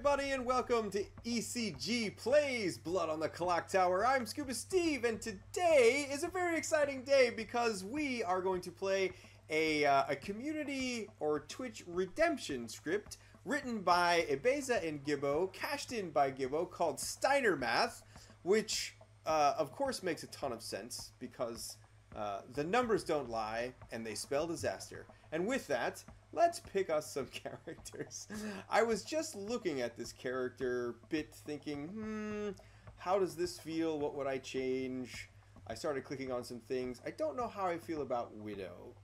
everybody, and welcome to ECG Plays Blood on the Clock Tower. I'm Scuba Steve, and today is a very exciting day because we are going to play a, uh, a community or Twitch redemption script written by Ebeza and Gibbo, cashed in by Gibbo, called Steiner Math, which, uh, of course, makes a ton of sense because uh, the numbers don't lie and they spell disaster. And with that, let's pick us some characters. I was just looking at this character bit thinking, hmm, how does this feel? What would I change? I started clicking on some things. I don't know how I feel about Widow.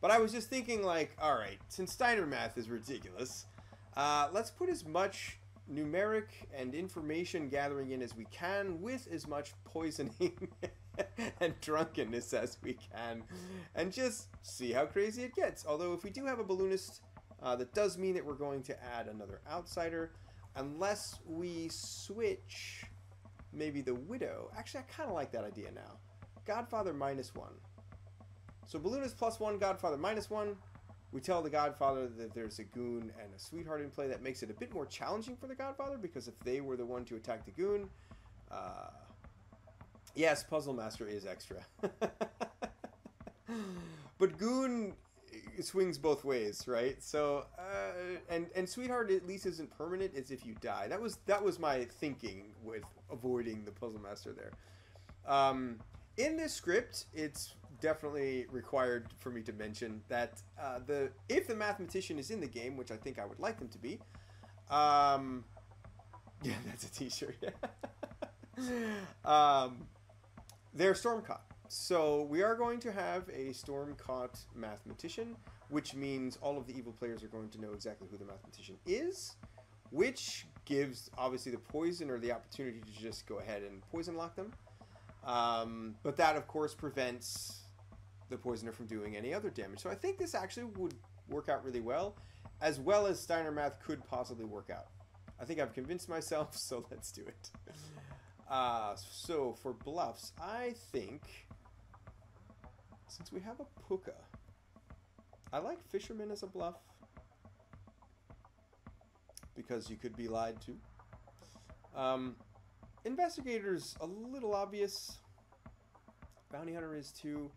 But I was just thinking like, all right, since Steiner math is ridiculous, uh, let's put as much numeric and information gathering in as we can with as much poisoning and drunkenness as we can and just see how crazy it gets. Although if we do have a balloonist, uh, that does mean that we're going to add another outsider unless we switch maybe the widow. Actually, I kind of like that idea now. Godfather minus one. So balloonist plus one, Godfather minus one. We tell the Godfather that there's a goon and a sweetheart in play. That makes it a bit more challenging for the Godfather because if they were the one to attack the goon, uh, yes, Puzzle Master is extra. but goon swings both ways, right? So, uh, and and sweetheart at least isn't permanent. It's if you die. That was that was my thinking with avoiding the Puzzle Master there. Um, in this script, it's definitely required for me to mention that uh, the if the mathematician is in the game, which I think I would like them to be, um, yeah, that's a T-shirt. um, they're storm caught. So we are going to have a storm caught mathematician, which means all of the evil players are going to know exactly who the mathematician is, which gives obviously the poison or the opportunity to just go ahead and poison lock them. Um, but that, of course, prevents the poisoner from doing any other damage. So I think this actually would work out really well, as well as Steiner Math could possibly work out. I think I've convinced myself, so let's do it. Uh, so for bluffs, I think since we have a Pukka, I like Fisherman as a bluff because you could be lied to. Um, Investigator's a little obvious. Bounty Hunter is too.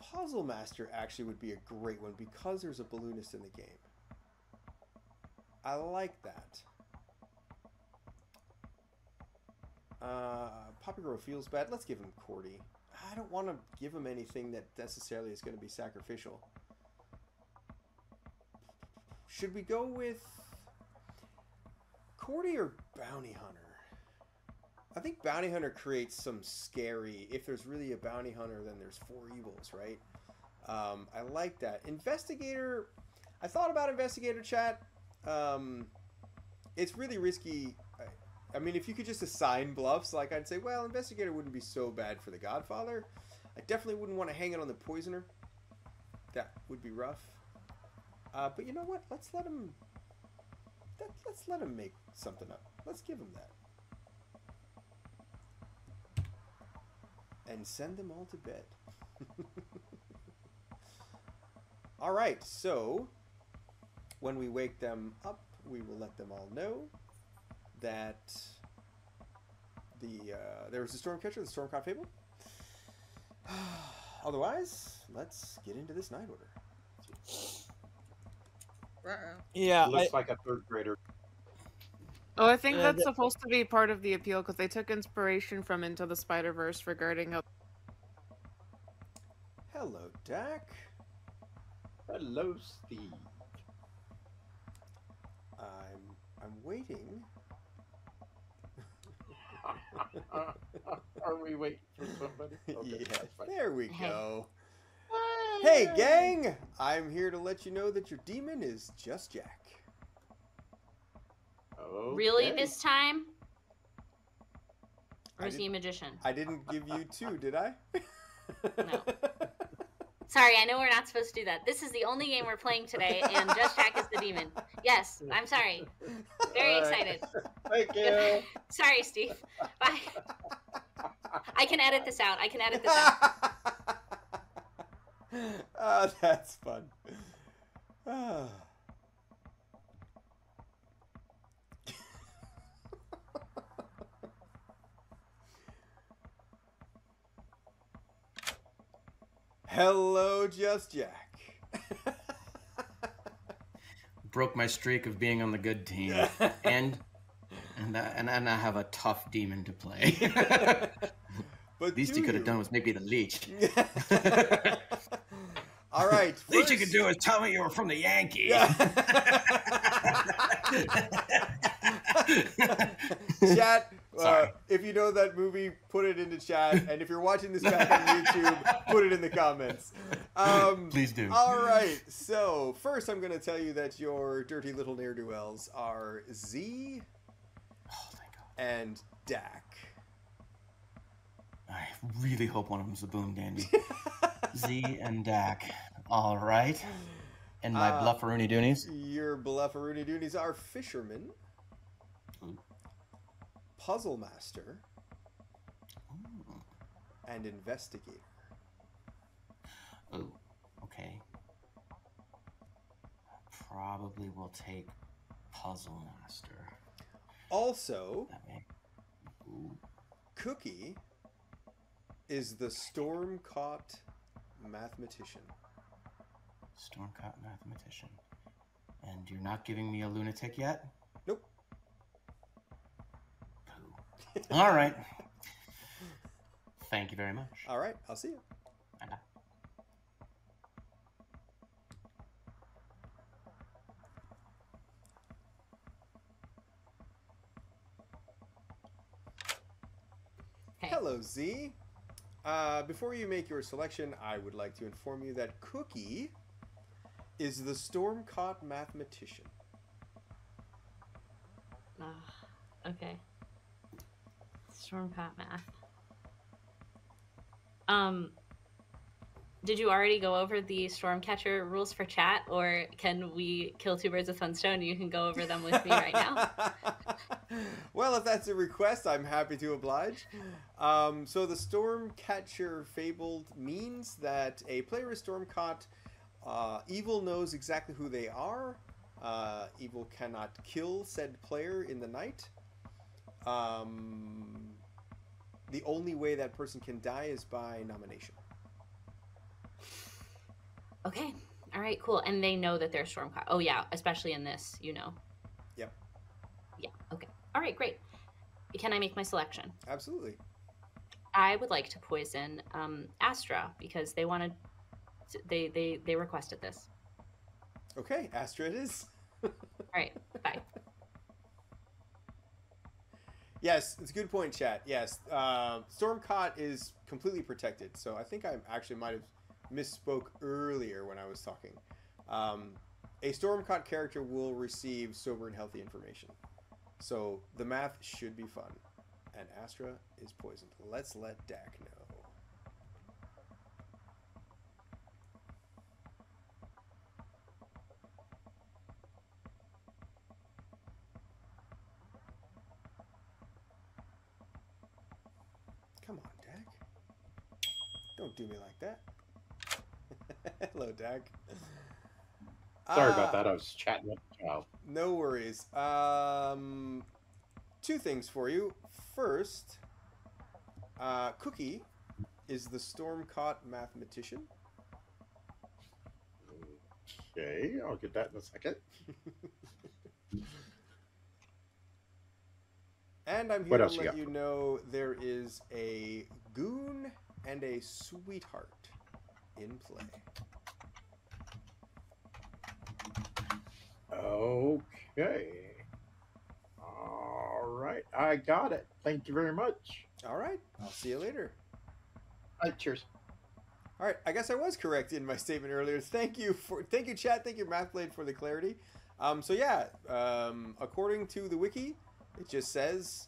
Puzzle Master actually would be a great one because there's a balloonist in the game. I like that. Uh, Poppy Grower feels bad. Let's give him Courtier. I don't want to give him anything that necessarily is going to be sacrificial. Should we go with Courtier or Bounty Hunter? I think Bounty Hunter creates some scary. If there's really a Bounty Hunter, then there's four evils, right? Um, I like that. Investigator. I thought about Investigator chat. Um, it's really risky. I, mean, if you could just assign bluffs, like I'd say, well, Investigator wouldn't be so bad for the Godfather. I definitely wouldn't want to hang it on the Poisoner. That would be rough. Uh, but you know what? Let's let him. Let's let him make something up. Let's give him that. and send them all to bed. all right, so when we wake them up, we will let them all know that the uh, there was a storm catcher, the storm caught fable. Otherwise, let's get into this night order. Yeah, looks I- like a third grader. Oh, I think Uh, that's the- supposed to be part of the appeal because they took inspiration from Into the Spider Verse regarding how Hello, Dak. Hello, Steve. I'm I'm waiting. Are we waiting for somebody? Okay, yeah, there we go. Hey, gang! I'm here to let you know that your demon is just Jack. Really this time? Or I is he a magician? I didn't give you two, did I? No. Sorry, I know we're not supposed to do that. This is the only game we're playing today, and Just Jack is the demon. Yes, I'm sorry. Very right. excited. Thank you. Sorry, Steve. Bye. I can edit this out. I can edit this out. oh, that's fun. Ah. Hello, Just Jack. Broke my streak of being on the good team, and and I, and, and I have a tough demon to play. but Least he could have done was maybe the leech. All right. Least you could do is tell me you were from the Yankees. chat. Uh, if you know that movie, put it into chat. And if you're watching this back on YouTube, put it in the comments. Um, Please do. all right. So first, I'm going to tell you that your dirty little ne'er do wells are Z Oh, and Dak. I really hope one of them's a Boomdandy. Z and Dak. All right. And my Uh, blufferoonie doonies. Your blufferoonie doonies are fisherman, Ooh. Puzzle master, Ooh. and investigator. Ooh, okay. Probably will take Puzzle Master. Also. Cookie is the storm caught mathematician. Storm caught Mathematician. And you're not giving me a lunatic yet? All right. Thank you very much. All right, I'll see you. Bye-bye. Okay. Hello, Z. Uh, before you make your selection, I would like to inform you that Cookie is the storm caught mathematician. Ah, okay. Stormcott math. Um, did you already go over the Stormcatcher rules for chat, or can we kill two birds with one stone? You can go over them with me right now. well, if that's a request, I'm happy to oblige. Um, so the storm catcher fabled means that a player is storm caught. Uh, evil knows exactly who they are. Uh, evil cannot kill said player in the night. Um, the only way that person can die is by nomination. Okay. All right. Cool. And they know that they're Stormcott. Oh yeah, especially in this, you know. Yep. Yeah. Okay. All right. Great. Can I make my selection? Absolutely. I would like to poison um, Astra because they wanted. They they they requested this. Okay, Astra it is. All right. Bye. Yes, it's a good point, chat. Yes, uh, Stormcott is completely protected. So I think I actually might have misspoke earlier when I was talking. Um, a Stormcott character will receive sober and healthy information. So the math should be fun. And Astra is poisoned. Let's let Dak know. Don't do me like that. Hello, Dak. Sorry Ah, about that. I was chatting with the child. No worries. Um, two things for you. First, uh, Cookie is the storm-caught mathematician. Okay, I'll get that in a second. And I'm here What to else you let you know there is a goon and a sweetheart in play. Okay. All right, I got it. Thank you very much. All right, I'll see you later. All right, cheers. All right, I guess I was correct in my statement earlier. Thank you for, thank you, chat. Thank you, MathBlade, for the clarity. Um, so yeah, um, according to the wiki, it just says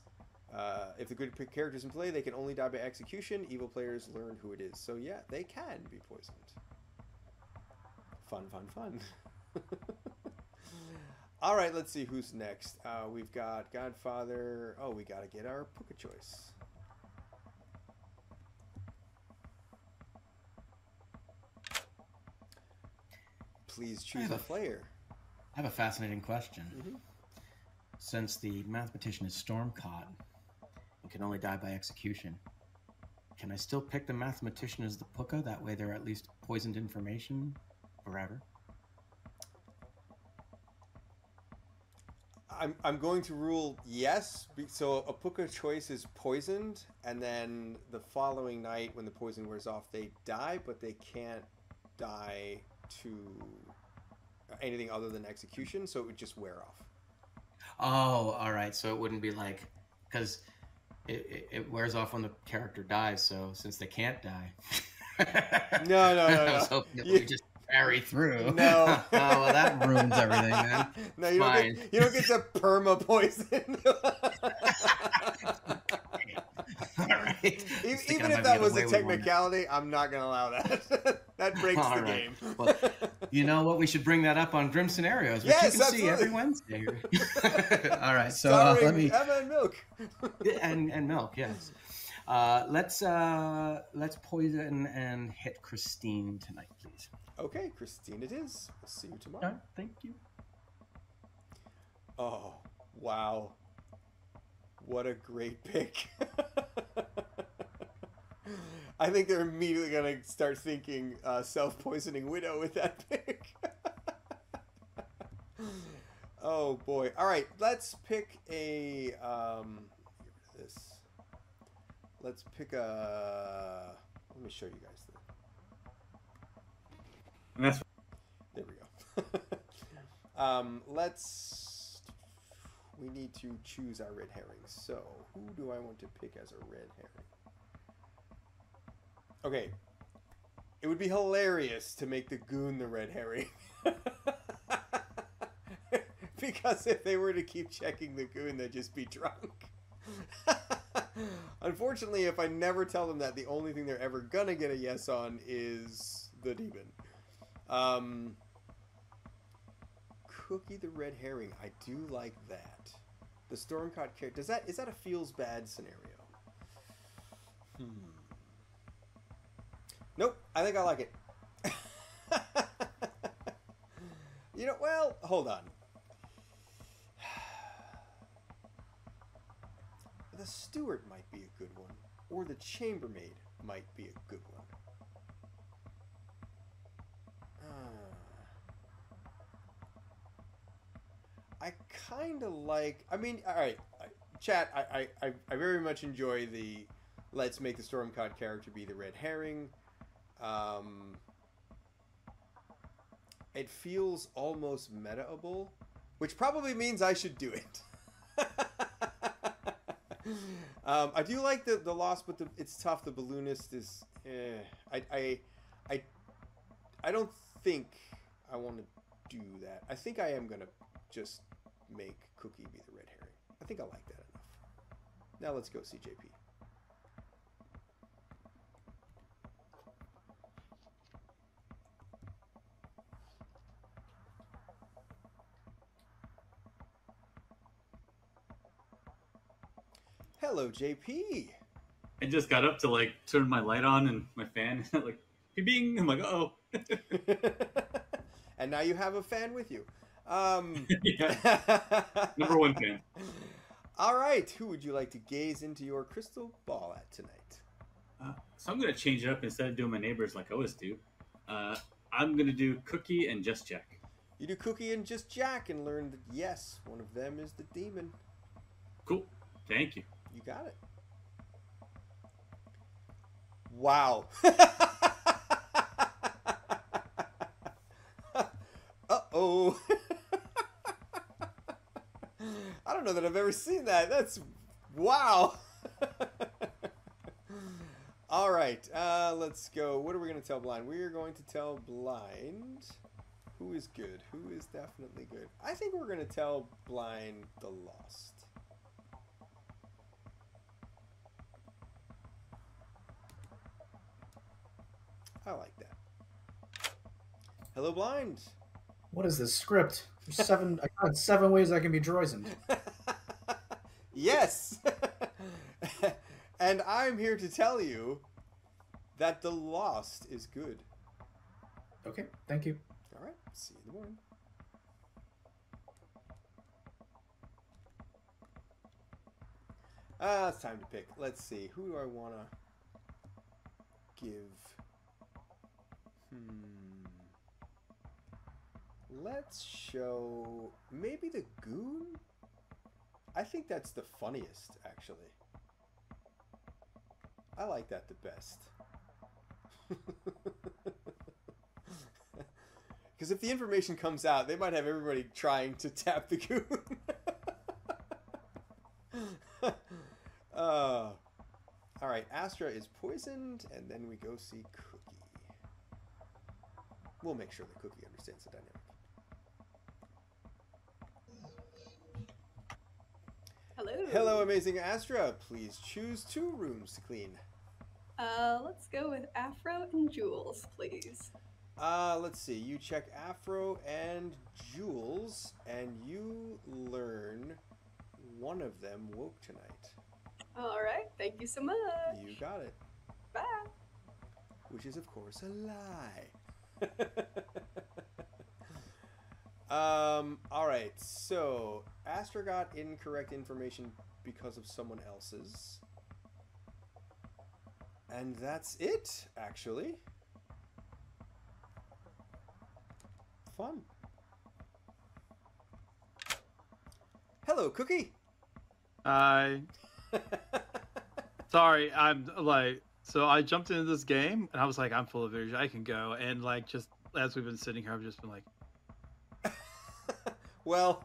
uh, if the good characters in play, they can only die by execution. Evil players learn who it is. So yeah, they can be poisoned. Fun, fun, fun. All right, let's see who's next. Uh, we've got Godfather. Oh, we got to get our Pukka choice. Please choose a a- player. I have a fascinating question. Mhm. Since the mathematician is storm caught and can only die by execution, can I still pick the mathematician as the Pukka? That way they're at least poisoned information forever. I'm, I'm going to rule yes. So a Pukka choice is poisoned, and then the following night, when the poison wears off, they die, but they can't die to anything other than execution, so it would just wear off. Oh, all right. So it wouldn't be like, because it, it, it wears off when the character dies. So since they can't die, No, no, no, I was hoping it You- would just carry through. No. oh, well, that ruins everything, man. no, you don't, get, you don't get to perma poison. all right. Even if that was a technicality, I'm not going to allow that. that breaks All the right. game. Well, You know what? We should bring that up on Grim Scenarios, which Yes, you can see absolutely. every Wednesday. All right, so uh, let me Emma and Milk. and and milk, yes. Uh, let's uh, let's poison and hit Christine tonight, please. Okay, Christine, it is. We'll see you tomorrow. right, thank you. Oh, wow. What a great pick. I think they're immediately going to start thinking uh, self poisoning widow with that pick. oh, boy. All right, let's pick a. Um, get rid of this. Let's pick a. Let me show you guys the. And that's There we go. um, let's. We need to choose our red herrings. So, who do I want to pick as a red herring? Okay. It would be hilarious to make the goon the red herring. because if they were to keep checking the goon, they'd just be drunk. Unfortunately, if I never tell them that, the only thing they're ever gonna get a yes on is the demon. Um, Cookie the red herring. I do like that. The Stormcott character. Does that is that a feels bad scenario? Hmm. Nope. I think I like it. you know. Well, hold on. The steward might be a good one, or the chambermaid might be a good one. Ah. I kind of like. I mean, all right, chat. I, I, I, very much enjoy the let's make the Stormcott character be the red herring. Um, it feels almost metaable, which probably means I should do it. um, I do like the the loss, but the, it's tough. The balloonist is. Eh, I, I, I, I don't think I want to do that. I think I am gonna just make Cookie be the red herring. I think I like that enough. Now let's go see Hello, JP. I just got up to like turn my light on and my fan, like bing. I'm like, oh, and now you have a fan with you. Um, yeah, number one fan. All right, who would you like to gaze into your crystal ball at tonight? Uh, so I'm gonna change it up instead of doing my neighbors like I always do. Uh, I'm gonna do Cookie and Just Jack. You do Cookie and just Jack and learn that yes, one of them is the demon. Cool. Thank you. You got it. Wow. uh oh. I don't know that I've ever seen that. That's wow. All right, uh, let's go. What are we going to tell Blind? We are going to tell Blind who is good, who is definitely good. I think we're going to tell Blind the Lost. I like that. Hello, Blind. What is this script? There's seven. I got seven ways I can be Droizened. yes! and I'm here to tell you that The Lost is good. Okay, thank you. All right, see you in the morning. Ah, it's time to pick. Let's see. Who do I want to. give? Hmm. Let's show maybe the goon. I think that's the funniest, actually. I like that the best. Because if the information comes out, they might have everybody trying to tap the goon. uh, all right, Astra is poisoned, and then we go see. We'll make sure that Cookie understands the dynamic. Hello. Hello, amazing Astra. Please choose two rooms to clean. Uh, let's go with Afro and Jules, please. Uh, let's see. You check Afro and Jules, and you learn one of them woke tonight. All right. Thank you so much. You got it. Bye. Which is, of course, a lie. Um, alright, so Astra got incorrect information because of someone else's. And that's it, actually. Fun. Hello, Cookie. I sorry, I'm like so I jumped into this game and I was like, I'm full of energy, I can go. And like just as we've been sitting here, I've just been like, well,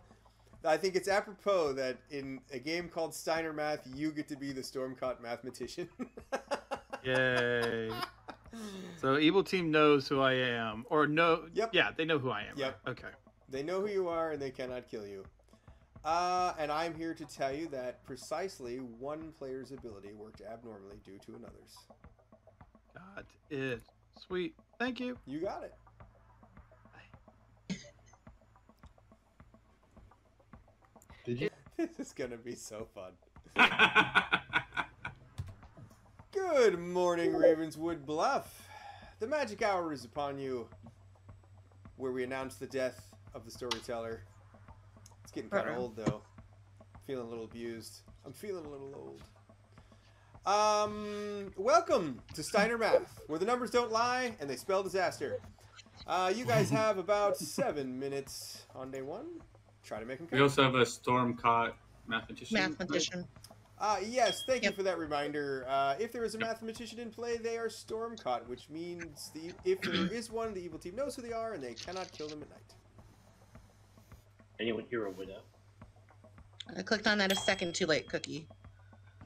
I think it's apropos that in a game called Steiner Math, you get to be the Stormcott mathematician. Yay. So evil team knows who I am. Or no Yep. yeah, they know who I am. Yep. right? Okay. They know who you are and they cannot kill you. Uh, and I'm here to tell you that precisely one player's ability worked abnormally due to another's. Got it. Sweet. Thank you. You got it. Did you? This is gonna be so fun. Good morning, Ravenswood Bluff. The magic hour is upon you, where we announce the death of the storyteller. It's getting kind of Uh-oh. old, though. Feeling a little abused. I'm feeling a little old. Um, welcome to Steiner Math, where the numbers don't lie and they spell disaster. Uh, you guys have about seven minutes on day one. Try to make them Count. we also have a storm caught mathematician. Mathematician. Uh, yes, thank you for that reminder. Uh, if there is a mathematician in play, they are storm caught, which means the if there is one, the evil team knows who they are and they cannot kill them at night. Anyone here a widow? I clicked on that a second too late, Cookie.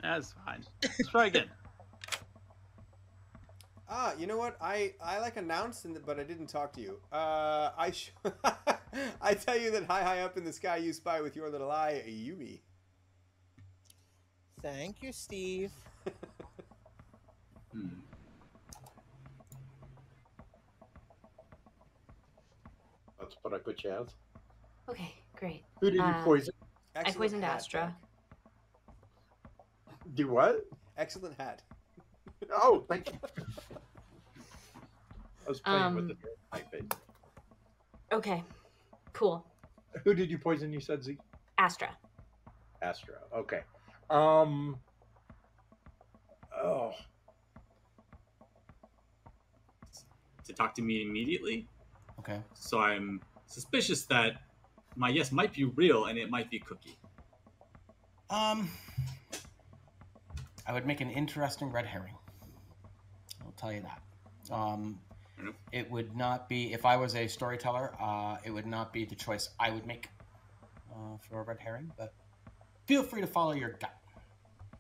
That's fine. Let's try again. Ah, you know what? I I like announced, in the, but I didn't talk to you. Uh, I sh- I tell you that high high up in the sky you spy with your little eye, Yumi. Thank you, Steve. Hmm. That's what I put you as. Okay, great. Who did you Uh, poison? I poisoned hat, Astra. Jack. Do what? Excellent hat. Oh, thank you. I was playing with Um, the iPad. Okay, cool. Who did you poison? You said Z. Astra. Astra. Okay. Um. Oh. To talk to me immediately. Okay. So I'm suspicious that my yes might be real and it might be Cookie. Um, I would make an interesting red herring. I'll tell you that. Um, it would not be if I was a storyteller. Uh, it would not be the choice I would make uh, for a red herring. But feel free to follow your gut.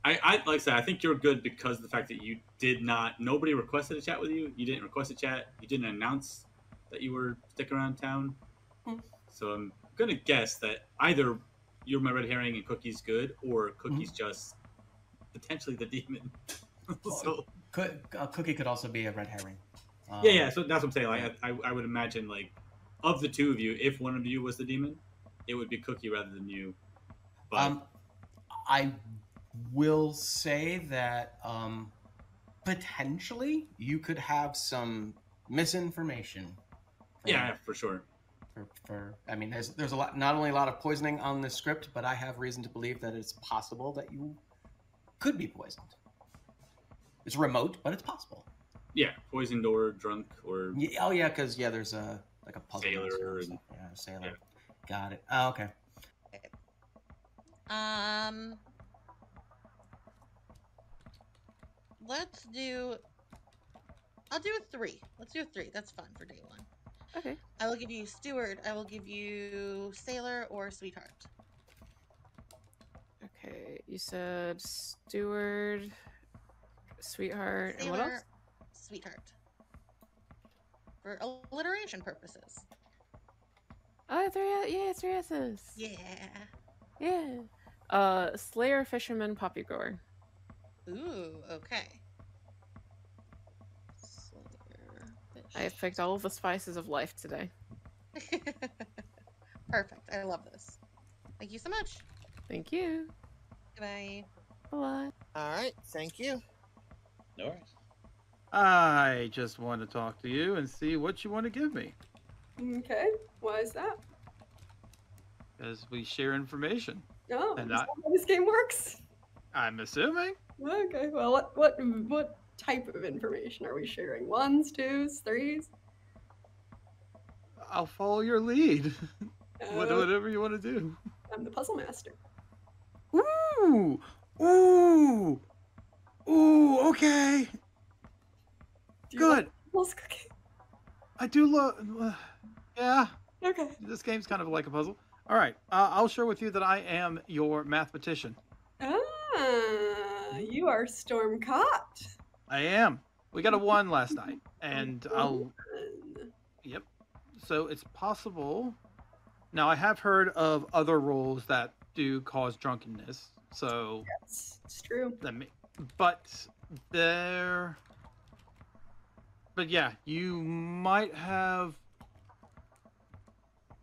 I, I like I said, I think you're good because of the fact that you did not. Nobody requested a chat with you. You didn't request a chat. You didn't announce that you were sticking around town. Hmm. So I'm gonna guess that either you're my red herring and Cookie's good, or Cookie's just potentially the demon. so Could, uh, Cookie could also be a red herring. Um, yeah, yeah. So that's what I'm saying. Like I, I would imagine like of the two of you, if one of you was the demon, it would be Cookie rather than you. But Um, I will say that um, potentially you could have some misinformation. yeah, for sure. For, for I mean, there's there's a lot, not only a lot of poisoning on this script, but I have reason to believe that it's possible that you could be poisoned. It's remote, but it's possible. Yeah, poisoned or drunk or Yeah, oh yeah, because yeah, there's a like a puzzle Sailor master and- Yeah, sailor. Got it. Oh, okay. Um, let's do. I'll do a three. Let's do a three. That's fun for day one. Okay. I will give you steward. I will give you sailor or sweetheart. Okay. You said steward, sweetheart, and what else? Sweetheart. For alliteration purposes. Oh, three. Yeah, three S's. Yeah. Yeah. Uh, Slayer, Fisherman, Poppy Grower. Ooh. Okay. I have picked all of the spices of life today. Perfect. I love this. Thank you so much. Thank you. Goodbye. Bye. All right, thank you. No worries. I just want to talk to you and see what you want to give me, Okay. Why is that? as we share information. Oh, And is I- that how this game works? I'm assuming. Okay. Well, what what what type of information are we sharing? Ones, twos, threes? I'll follow your lead. Uh, Whatever you want to do. I'm the puzzle master. Ooh, ooh, ooh. Okay, like good. puzzles, Cookie? I do love. yeah, Okay. this game's kind of like a puzzle. All right, uh, I'll share with you that I am your mathematician. Ah, you are storm caught. I am. We got a one last night, and oh, I'll. Yep. So it's possible. Now I have heard of other rules that do cause drunkenness. So Yes, it's true. that may, but there. But yeah, you might have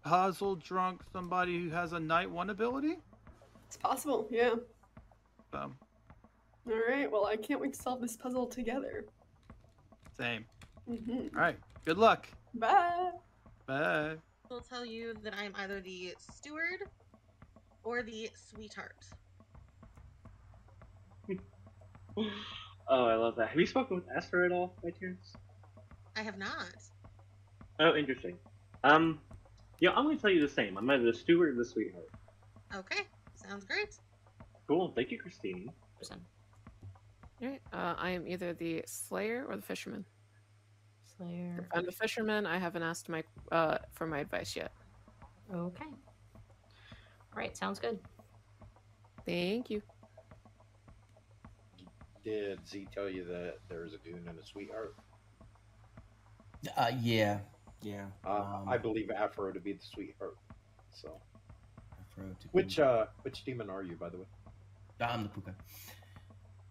puzzle drunk somebody who has a night one ability. It's possible. Yeah. So All right. Well, I can't wait to solve this puzzle together. same. hmm All right. Good luck. Bye. Bye. I will tell you that I'm either the steward or the sweetheart. Oh, I love that. Have you spoken with Esther at all, by chance? I have not. Oh, interesting. Um, yeah, I'm gonna tell you the same. I'm either the steward or the sweetheart. Okay, sounds great. Cool. Thank you, Christine. Alright. Uh, I am either the Slayer or the Fisherman. Slayer. If I'm the Fisherman, I haven't asked my uh for my advice yet. Okay. All right, sounds good. Thank you. Did Z tell you that there's a goon and a sweetheart? Uh, yeah, yeah. Uh, um, I believe Afro to be the sweetheart. So, Afro to which uh, which demon are you, by the way? I'm the pukka.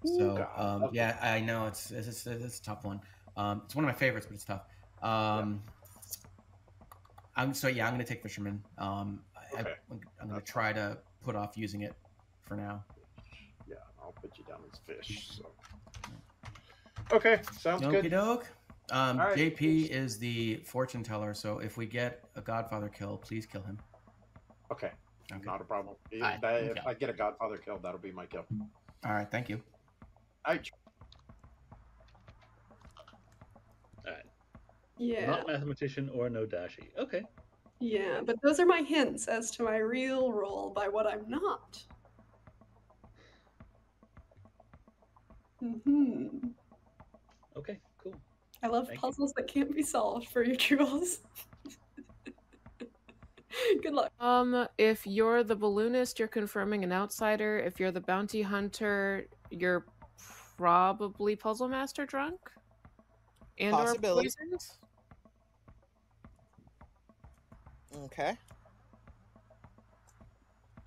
So Pukka, um, okay. yeah, I know it's it's, it's it's a tough one. Um, it's one of my favorites, but it's tough. Um, I'm so yeah, I'm gonna take fisherman. Um, I, Okay. I, I'm gonna try to put off using it for now. Yeah, I'll put you down as fish. So. Okay, sounds Okie good. doke. Um, right. JP is the fortune teller, so if we get a Godfather kill, please kill him. Okay, Okay. not a problem. If, Alright, that- if. I get a Godfather kill, that'll be my kill. All right, thank you. I Alright. Yeah. Not mathematician or no dashi. Okay. Yeah, but those are my hints as to my real role by what I'm not. Hmm. Okay, cool. I love Thank you. puzzles that can't be solved for you, Jules. Good luck. Um, if you're the balloonist, you're confirming an outsider. If you're the bounty hunter, you're probably puzzle master drunk. And or poisoned. Okay.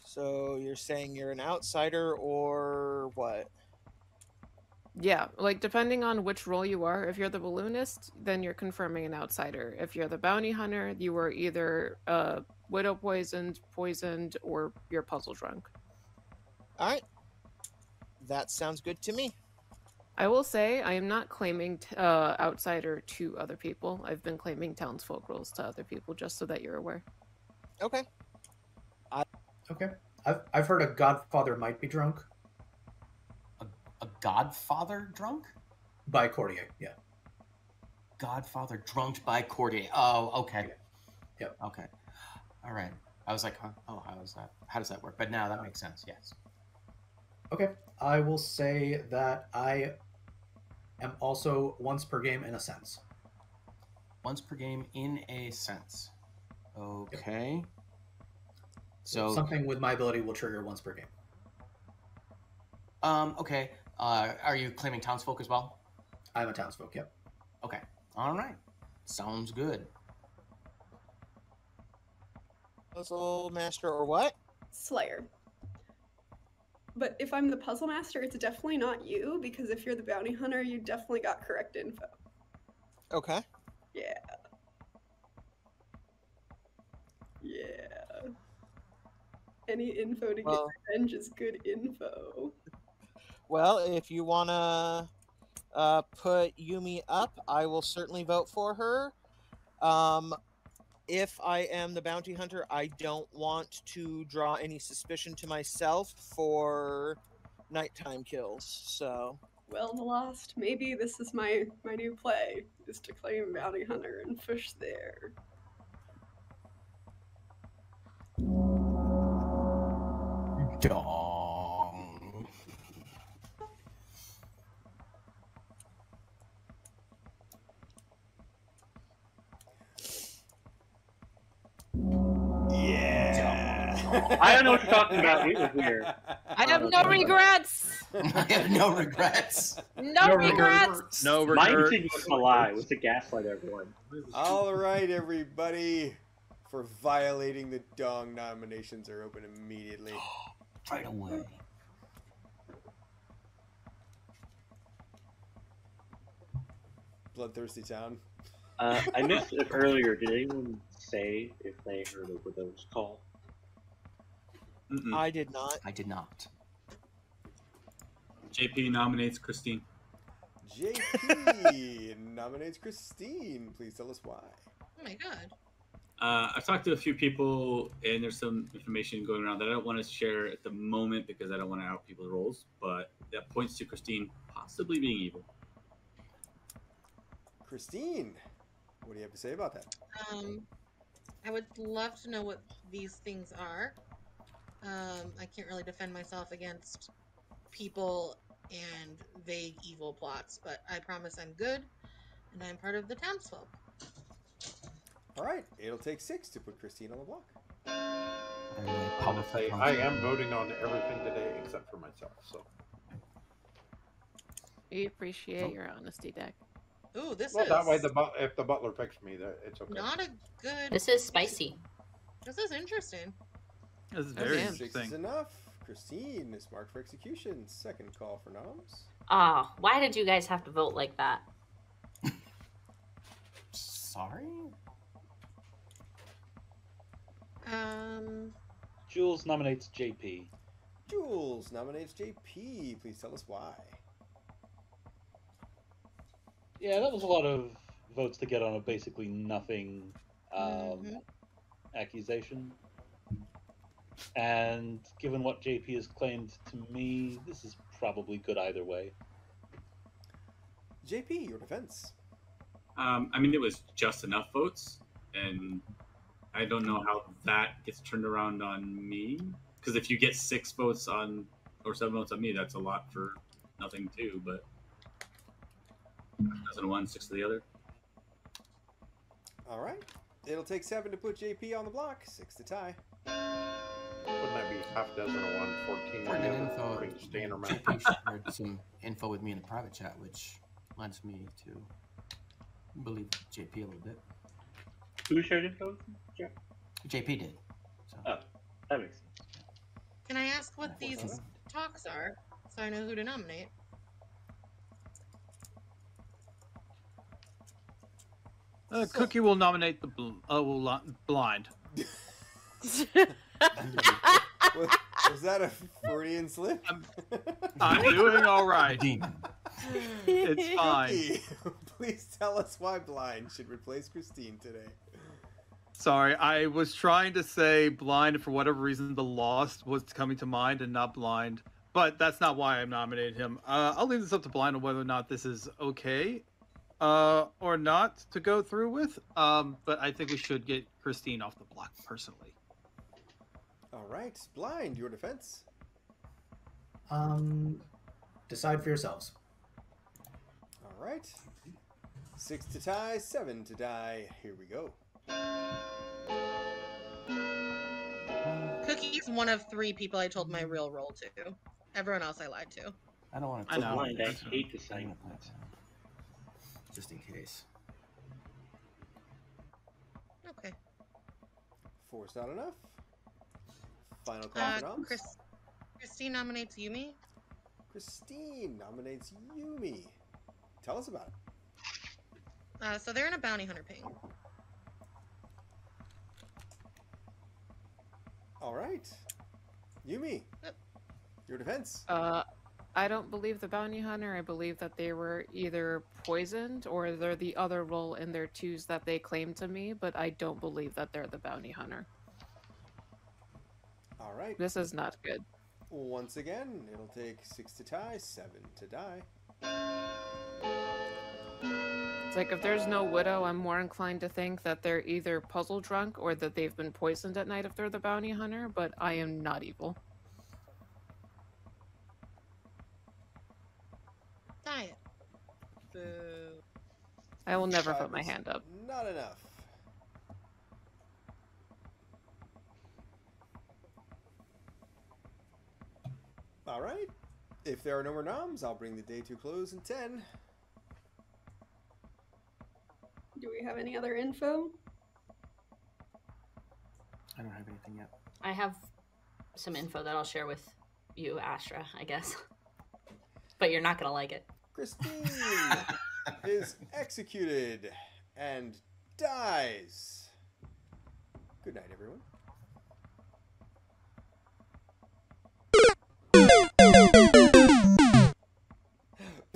So you're saying you're an outsider or what? Yeah, like depending on which role you are. If you're the balloonist, then you're confirming an outsider. If you're the bounty hunter, you are either uh widow poisoned, poisoned, or you're puzzle drunk. All right. That sounds good to me. I will say I am not claiming t- uh, outsider to other people. I've been claiming townsfolk roles to other people, just so that you're aware. Okay. Okay. I've, I've heard a Godfather might be drunk A Godfather drunk? by Courtier. Yeah. godfather drunk by Courtier. Oh, okay. Yep. Okay. All right. I was like, huh? Oh, how is that? How does that work? But now that makes sense. Yes. Okay, I will say that I am also once per game in a sense. Once per game in a sense. Okay. So something with my ability will trigger once per game. Um. Okay. Uh, are you claiming townsfolk as well? I'm a townsfolk. Yep. Okay. All right. Sounds good. Puzzle master or what? Slayer. But if I'm the puzzle master, it's definitely not you because if you're the bounty hunter, you definitely got correct info. Okay. Yeah. Yeah. Any info to Well- get revenge is good info. Well, if you wanna uh, put Yumi up, I will certainly vote for her. Um, if I am the bounty hunter, I don't want to draw any suspicion to myself for nighttime kills. So Well, the lost. Maybe this is my my new play is to claim bounty hunter and fish there. Dong. I don't know what you're talking about. It was weird. I have no regrets. I have no regrets. No, regrets. No regrets. My regret. instinct was to lie. Was to gaslight everyone. All right, everybody. For violating the dong nominations are open immediately. Right away. Bloodthirsty town. Uh, I missed it earlier. Did anyone say if they heard a widow's call? Mm-mm. I did not. I did not. JP nominates Christine. JP nominates Christine. Please tell us why. Oh my god. Uh, I've talked to a few people, and there's some information going around that I don't want to share at the moment because I don't want to out people's roles, but that points to Christine possibly being evil. Christine, what do you have to say about that? Um, I would love to know what these things are. Um, I can't really defend myself against people and vague evil plots, but I promise I'm good, and I'm part of the townsfolk. All right, it'll take six to put Christine on the block. I really I'm gonna say. I am voting on everything today except for myself. So We appreciate your honesty, Deck. Ooh, this well, is that way the but- if the butler picks me, that it's okay. not a good. This is spicy. This is interesting. This is Oh, very damn. Six is enough. Christine is marked for execution. Second call for noms. Ah, why did you guys have to vote like that? Sorry. Um, Jules nominates JP. Jules nominates JP. Please tell us why. Yeah, that was a lot of votes to get on a basically nothing um, Mhm. accusation. And given what JP has claimed to me, this is probably good either way. JP, your defense. Um, I mean, it was just enough votes, and I don't know how that gets turned around on me. Because if you get six votes on or seven votes on me, that's a lot for nothing too. But dozen to one, six to the other. All right. It'll take seven to put JP on the block. Six to tie. Wouldn't that be half dozen or one, 14 or that the info, other, according to Stan or Matt? JP shared some info with me in the private chat, which lends me to believe JP a little bit. Who shared info? Yeah. JP did. So. Oh, that makes sense. can I ask what Yeah, these that? talks are so I know who to nominate? Uh, Cookie will nominate the bl- uh, will li- blind. Was, was that a Freudian slip? I'm doing all right. Demon. It's fine. Cookie, Please tell us why blind should replace Christine today. Sorry, I was trying to say blind for whatever reason. The lost was coming to mind and not blind, but that's not why I nominated him. Uh, I'll leave this up to blind on whether or not this is okay. uh, or not to go through with. Um, but I think we should get Christine off the block personally. All right, blind. Your defense. Um, decide for yourselves. All right. Six to tie, seven to die. Here we go. Cookie's one of three people I told my real role to. Everyone else I lied to. I don't want to. I know. Blind, I hate to say. Just in case. Okay. Four's not enough. Final call Uh, for. Chris, Christine nominates Yumi. Christine nominates Yumi. Tell us about it. Uh, so they're in a bounty hunter ping. All right. Yumi. Yep. Your defense. Uh, I don't believe the bounty hunter. I believe that they were either poisoned or they're the other role in their twos that they claim to me, but I don't believe that they're the bounty hunter. All right. This is not good. Once again, it'll take six to tie, seven to die. It's like if there's no widow, I'm more inclined to think that they're either puzzle drunk or that they've been poisoned at night if they're the bounty hunter, but I am not evil. Diet. Boo. I will never Five put my hand up. Not enough. All right. If there are no more noms, I'll bring the day to a close in 10. Do we have any other info? I don't have anything yet. I have some info that I'll share with you, Astra, I guess. But you're not gonna like it. Christine is executed and dies. Good night, everyone.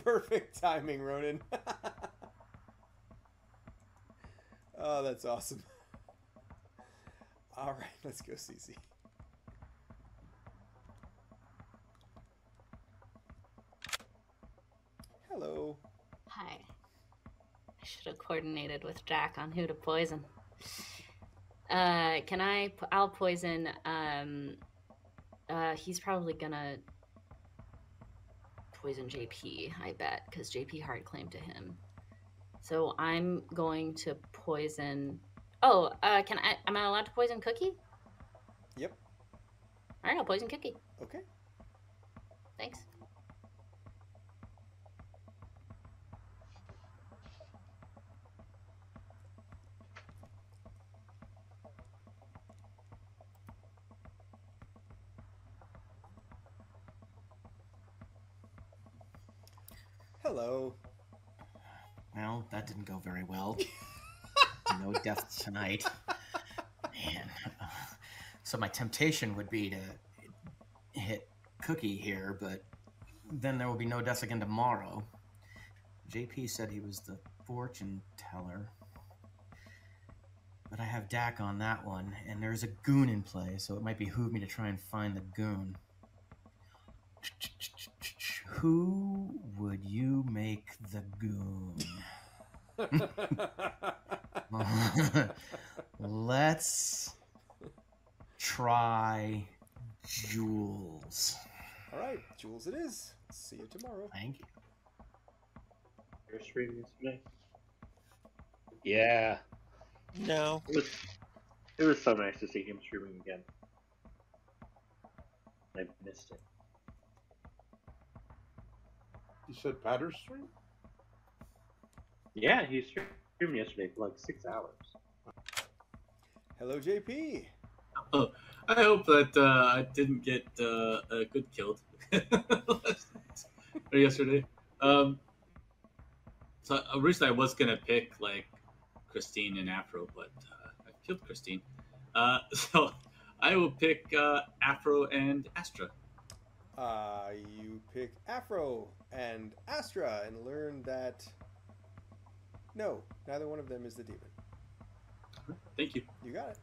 Perfect timing, Ronan. oh, that's awesome. All right, let's go, Cece. Hello. Hi. I should have coordinated with Jack on who to poison. Uh, can I? I'll poison. Um, uh, he's probably gonna poison JP. I bet because JP hard claim to him. So I'm going to poison. Oh, uh, can I? Am I allowed to poison Cookie? Yep. All right, I'll poison Cookie. Okay. Thanks. Hello. Well, that didn't go very well. no death tonight. Man. Uh, so my temptation would be to hit Cookie here, but then there will be no deaths again tomorrow. JP said he was the fortune teller. But I have Dak on that one, and there's a goon in play, so it might behoove me to try and find the goon. Who would you make the goon? Let's try Jules. All right, Jules it is. See you tomorrow. Thank you. You're streaming yesterday. Yeah. No. It was, it was so nice to see him streaming again. I missed it. You said Patter's stream? Yeah, he streamed yesterday for like six hours. Hello, JP. Oh, I hope that uh, I didn't get uh, uh, good killed or yesterday. Um, so originally I was gonna pick like Christine and Afro, but uh, I killed Christine. Uh, so I will pick uh, Afro and Astra. Uh, you pick Afro and Astra and learn that no, neither one of them is the demon. Thank you. You got it.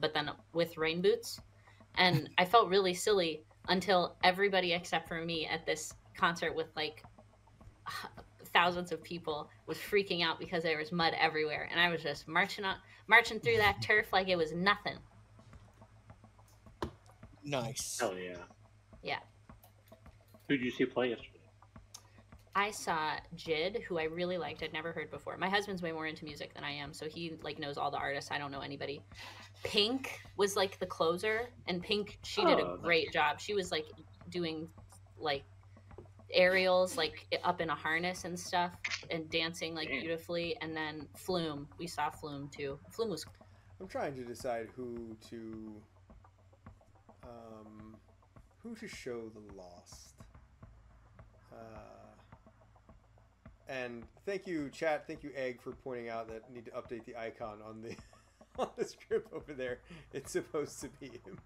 but then with rain boots. And I felt really silly until everybody except for me at this concert with like thousands of people was freaking out because there was mud everywhere, and I was just marching on, marching through that turf like it was nothing. Nice. Hell yeah. Yeah. Who did you see play yesterday? I saw Jid, who I really liked. I'd never heard before. My husband's way more into music than I am, so he like knows all the artists. I don't know anybody. Pink was like the closer, and Pink she did Oh, a great job. She was like doing like aerials like up in a harness and stuff and dancing like Damn. beautifully and then flume we saw flume too flume was I'm trying to decide who to um, who to show the lost. Uh, and thank you, chat. Thank you, Egg, for pointing out that I need to update the icon on the on the script over there. It's supposed to be him.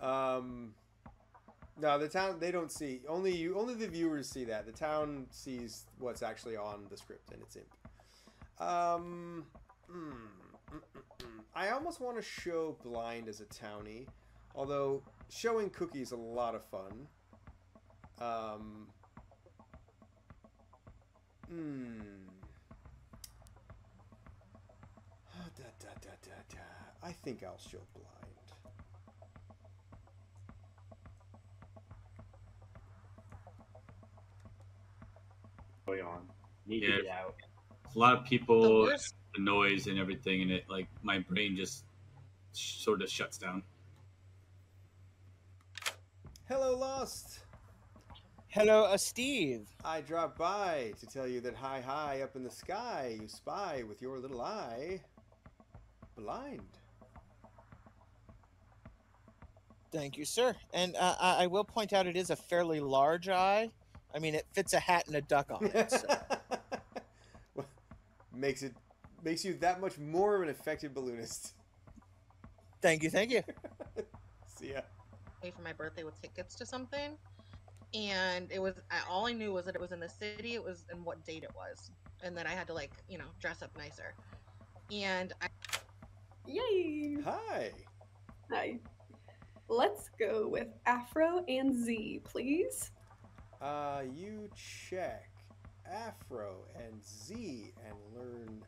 um, no, the town they don't see. Only you. Only the viewers see that. The town sees what's actually on the script, and it's imp. Um. mm, mm, mm, mm. I almost want to show Blind as a townie, although showing Cookie is a lot of fun. Um. Hmm. Da, da, da, da, da. I think I'll show Blind. Going on. Need Yeah. to get out. A lot of people, worst the noise and everything, and it like my brain just sort of shuts down. Hello, Lost. Hello, uh, Steve. I dropped by to tell you that high, high up in the sky, you spy with your little eye. Blind. Thank you, sir. And uh, I I will point out it is a fairly large eye. I mean, it fits a hat and a duck on it. So. Well, makes it makes you that much more of an effective balloonist. thank you, thank you. See ya. pay for my birthday with tickets to something, and it was all I knew was that it was in the city. It was and what date it was, and that I had to like you know dress up nicer. And I Yay! Hi. Hi. Let's go with Afro and Z, please. Uh, you check Afro and Z and learn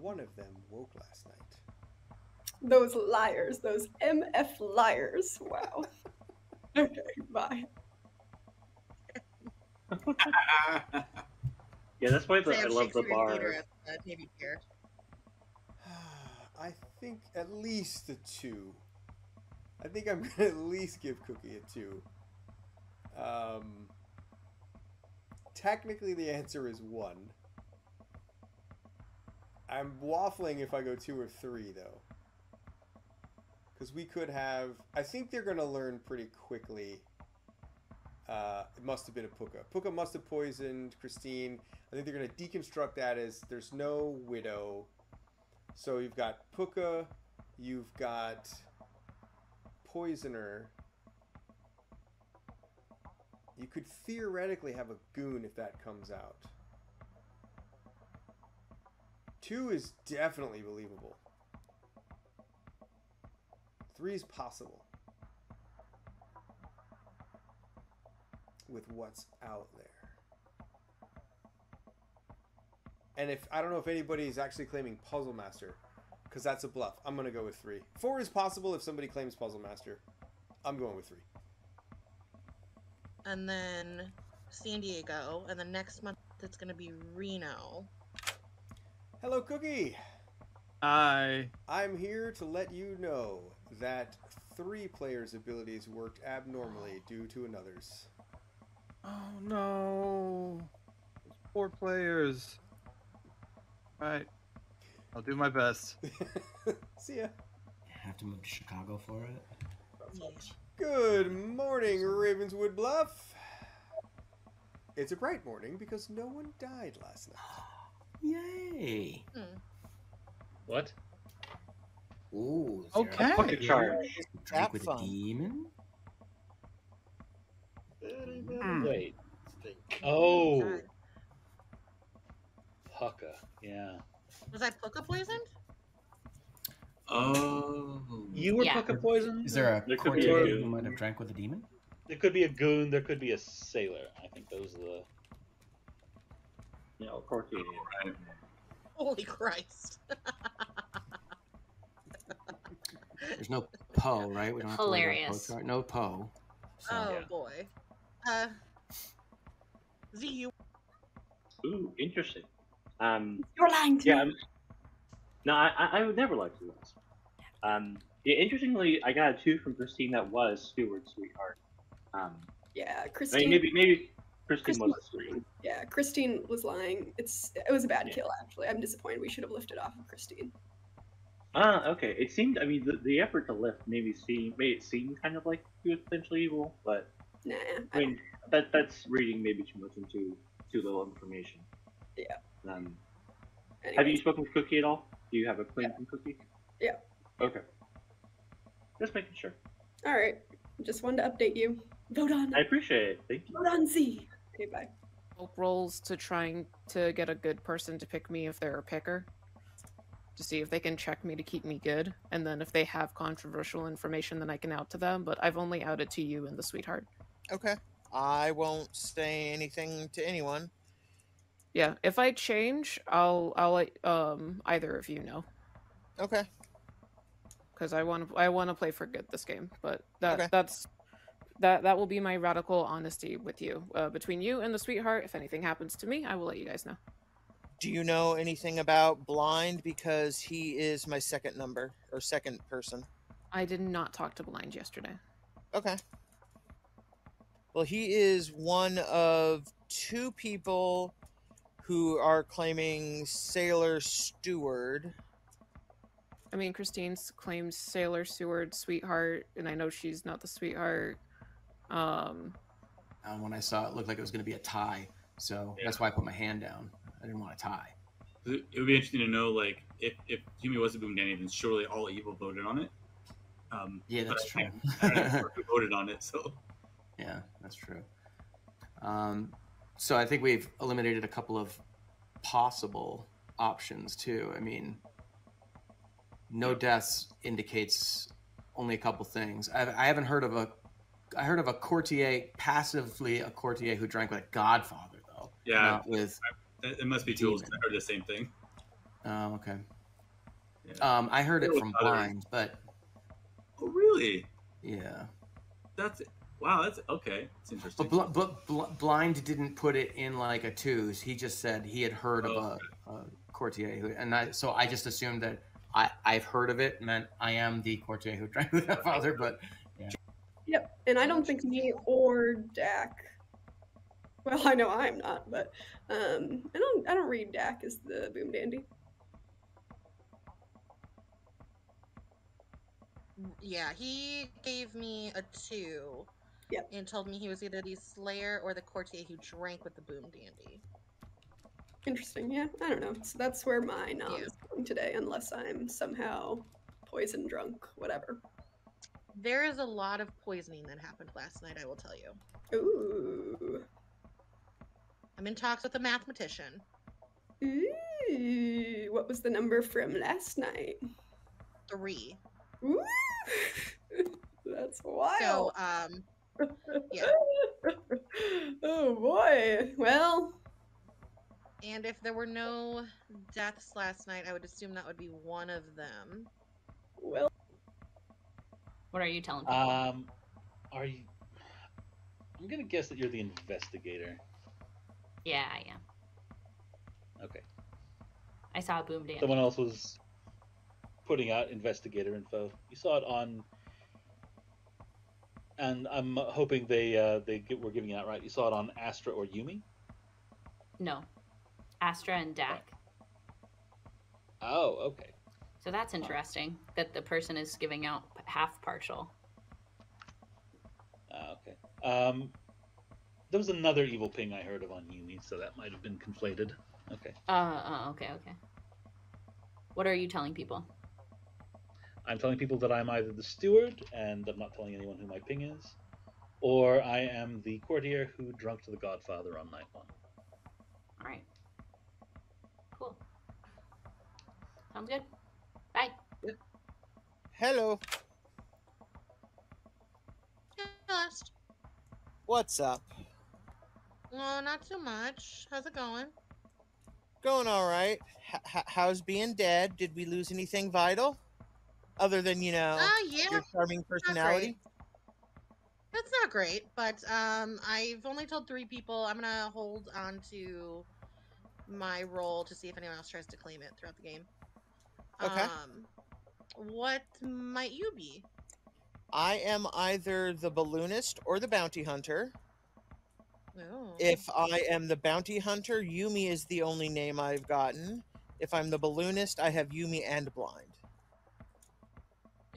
one of them woke last night. Those liars, those MF liars. Wow. okay, bye. Yeah, that's why the, I love the bar. Theater at the Navy Pier. I think at least a two. I think I'm gonna at least give Cookie a two. Um, technically, the answer is one. I'm waffling if I go two or three, though. Because we could have. I think they're gonna learn pretty quickly. Uh, it must have been a Pukka. Pukka must have poisoned Christine. I think they're gonna deconstruct that as there's no widow. So you've got Pukka, you've got Poisoner. You could theoretically have a goon if that comes out. Two is definitely believable. Three is possible. With what's out there. And if I don't know if anybody's actually claiming Puzzle Master, because that's a bluff. I'm gonna go with three. Four is possible if somebody claims Puzzle Master. I'm going with three. and then San Diego, and then next month it's gonna be Reno. Hello, Cookie. Hi. I'm here to let you know that three players' abilities worked abnormally due to another's. Oh no. Those poor players. Right. I'll do my best. See ya. Have to move to Chicago for it. Good morning, Ravenswood Bluff. It's a bright morning because no one died last night. Yay! Hmm. What? Ooh. Okay. There a Pocket charge. drink Trap with fun. a demon? Hmm. Wait. Oh, God. Pukka. Yeah. Was I Pukka poisoned? Oh. You were Yeah. Pukka poisoned? Is there a There could be court a who goon. might have drank with a demon? There could be a goon. There could be a sailor. I think those are the. You know, courtier. Right. Holy Christ. There's no Po, right? We don't have to worry about Hilarious. Chart. No Po. So, oh boy. Uh, Z, you. Ooh, interesting. Um, You're lying to yeah. me. I'm, no, I, I- I would never lie to lose. Um, yeah, interestingly, I got a two from Christine that was Stewart's sweetheart. Um, Yeah, I mean, Christine. maybe maybe Christine, Christine- was a sweetheart. Yeah, Christine was lying. It's it was a bad Yeah. kill actually. I'm disappointed. We should have lifted off of Christine. Ah, okay. It seemed. I mean, the, the effort to lift maybe seem made it seem kind of like he was potentially evil, but Nah. I mean that that's reading maybe too much into too little information. Yeah. Um, have you spoken with Cookie at all? Do you have a claim from Cookie? Yeah. Okay. Just making sure. all right. Just wanted to update you. Vote on. I appreciate it. Thank you. Vote on Z. Okay, bye. Help rolls to trying to get a good person to pick me if they're a picker. To see if they can check me to keep me good. And then if they have controversial information, then I can out to them. But I've only outed to you and the sweetheart. Okay. I won't say anything to anyone. Yeah, if I change, I'll I'll let um either of you know. Okay. because I want to I want to play for good this game. But that Okay. that's that that will be my radical honesty with you uh, between you and the sweetheart. If anything happens to me, I will let you guys know. Do you know anything about Blind? Because he is my second number or second person. I did not talk to Blind yesterday. Okay. Well, he is one of two people who are claiming Sailor Steward. I mean, Christine s- claims Sailor Steward sweetheart, and I know she's not the sweetheart. Um, uh, when I saw it, it looked like it was going to be a tie. So that's why I put my hand down. I didn't want a tie. It it would be interesting to know, like, if if Yumi was a Boomdandy, then surely all evil voted on it. Um, Yeah, that's I- true. I don't know who voted on it, so Yeah, that's true. Um, so I think we've eliminated a couple of possible options too. I mean, no deaths indicates only a couple things. I, I haven't heard of a. I heard of a courtier passively a courtier who drank with a godfather though. yeah, not with. it, it must be tools. I heard the same thing. Oh, okay. Yeah. Um, I heard it There from blind, but Oh, really? yeah. That's wow. That's okay. It's interesting. But, bl- but bl- blind didn't put it in like a twos. He just said he had heard of Oh, a, a courtier, who, and I, so I just assumed that I I've heard of it meant I am the courtier who drank with that father. But yeah. Yep, and I don't think me or Dak. Well, I know I'm not, but um, I don't. I don't read Dak as the Boomdandy. Yeah, he gave me a two. Yep. And told me he was either the Slayer or the courtier who drank with the Boomdandy. Interesting. Yeah, I don't know. So that's where my nom is going today, unless I'm somehow poison drunk, whatever. There is a lot of poisoning that happened last night, I will tell you. Ooh. I'm in talks with a mathematician. Ooh. What was the number from last night? Three. Ooh. That's wild. So, um, yeah. oh boy. Well, And if there were no deaths last night, I would assume that would be one of them. well. What are you telling people? Um, are you? I'm gonna guess that you're the investigator. yeah, I am. Okay. I saw a boom dance. Someone else was putting out investigator info. You saw it on, and I'm hoping they uh, they get, were giving it out right. You saw it on Astra or Yumi. No, Astra and Dak. Oh, okay. So that's interesting that the person is giving out half partial. Ah, okay. Um, there was another evil ping I heard of on Yumi, so that might have been conflated. Okay. Uh, uh, okay, okay. What are you telling people? I'm telling people that I'm either the steward, and I'm not telling anyone who my ping is, or I am the courtier who drunk to the Godfather on night one. All right. Cool. Sounds good. Bye. Hello. Just, What's up? well, not too much. How's it going? Going all right. H- h- how's being dead? Did we lose anything vital? Other than, you know, Uh, yeah, your charming personality? That's not great, but um, I've only told three people. I'm gonna hold on to my role to see if anyone else tries to claim it throughout the game. Okay. Um, what might you be? I am either the balloonist or the bounty hunter. Oh. If I am the bounty hunter, Yumi is the only name I've gotten. If I'm the balloonist, I have Yumi and blind.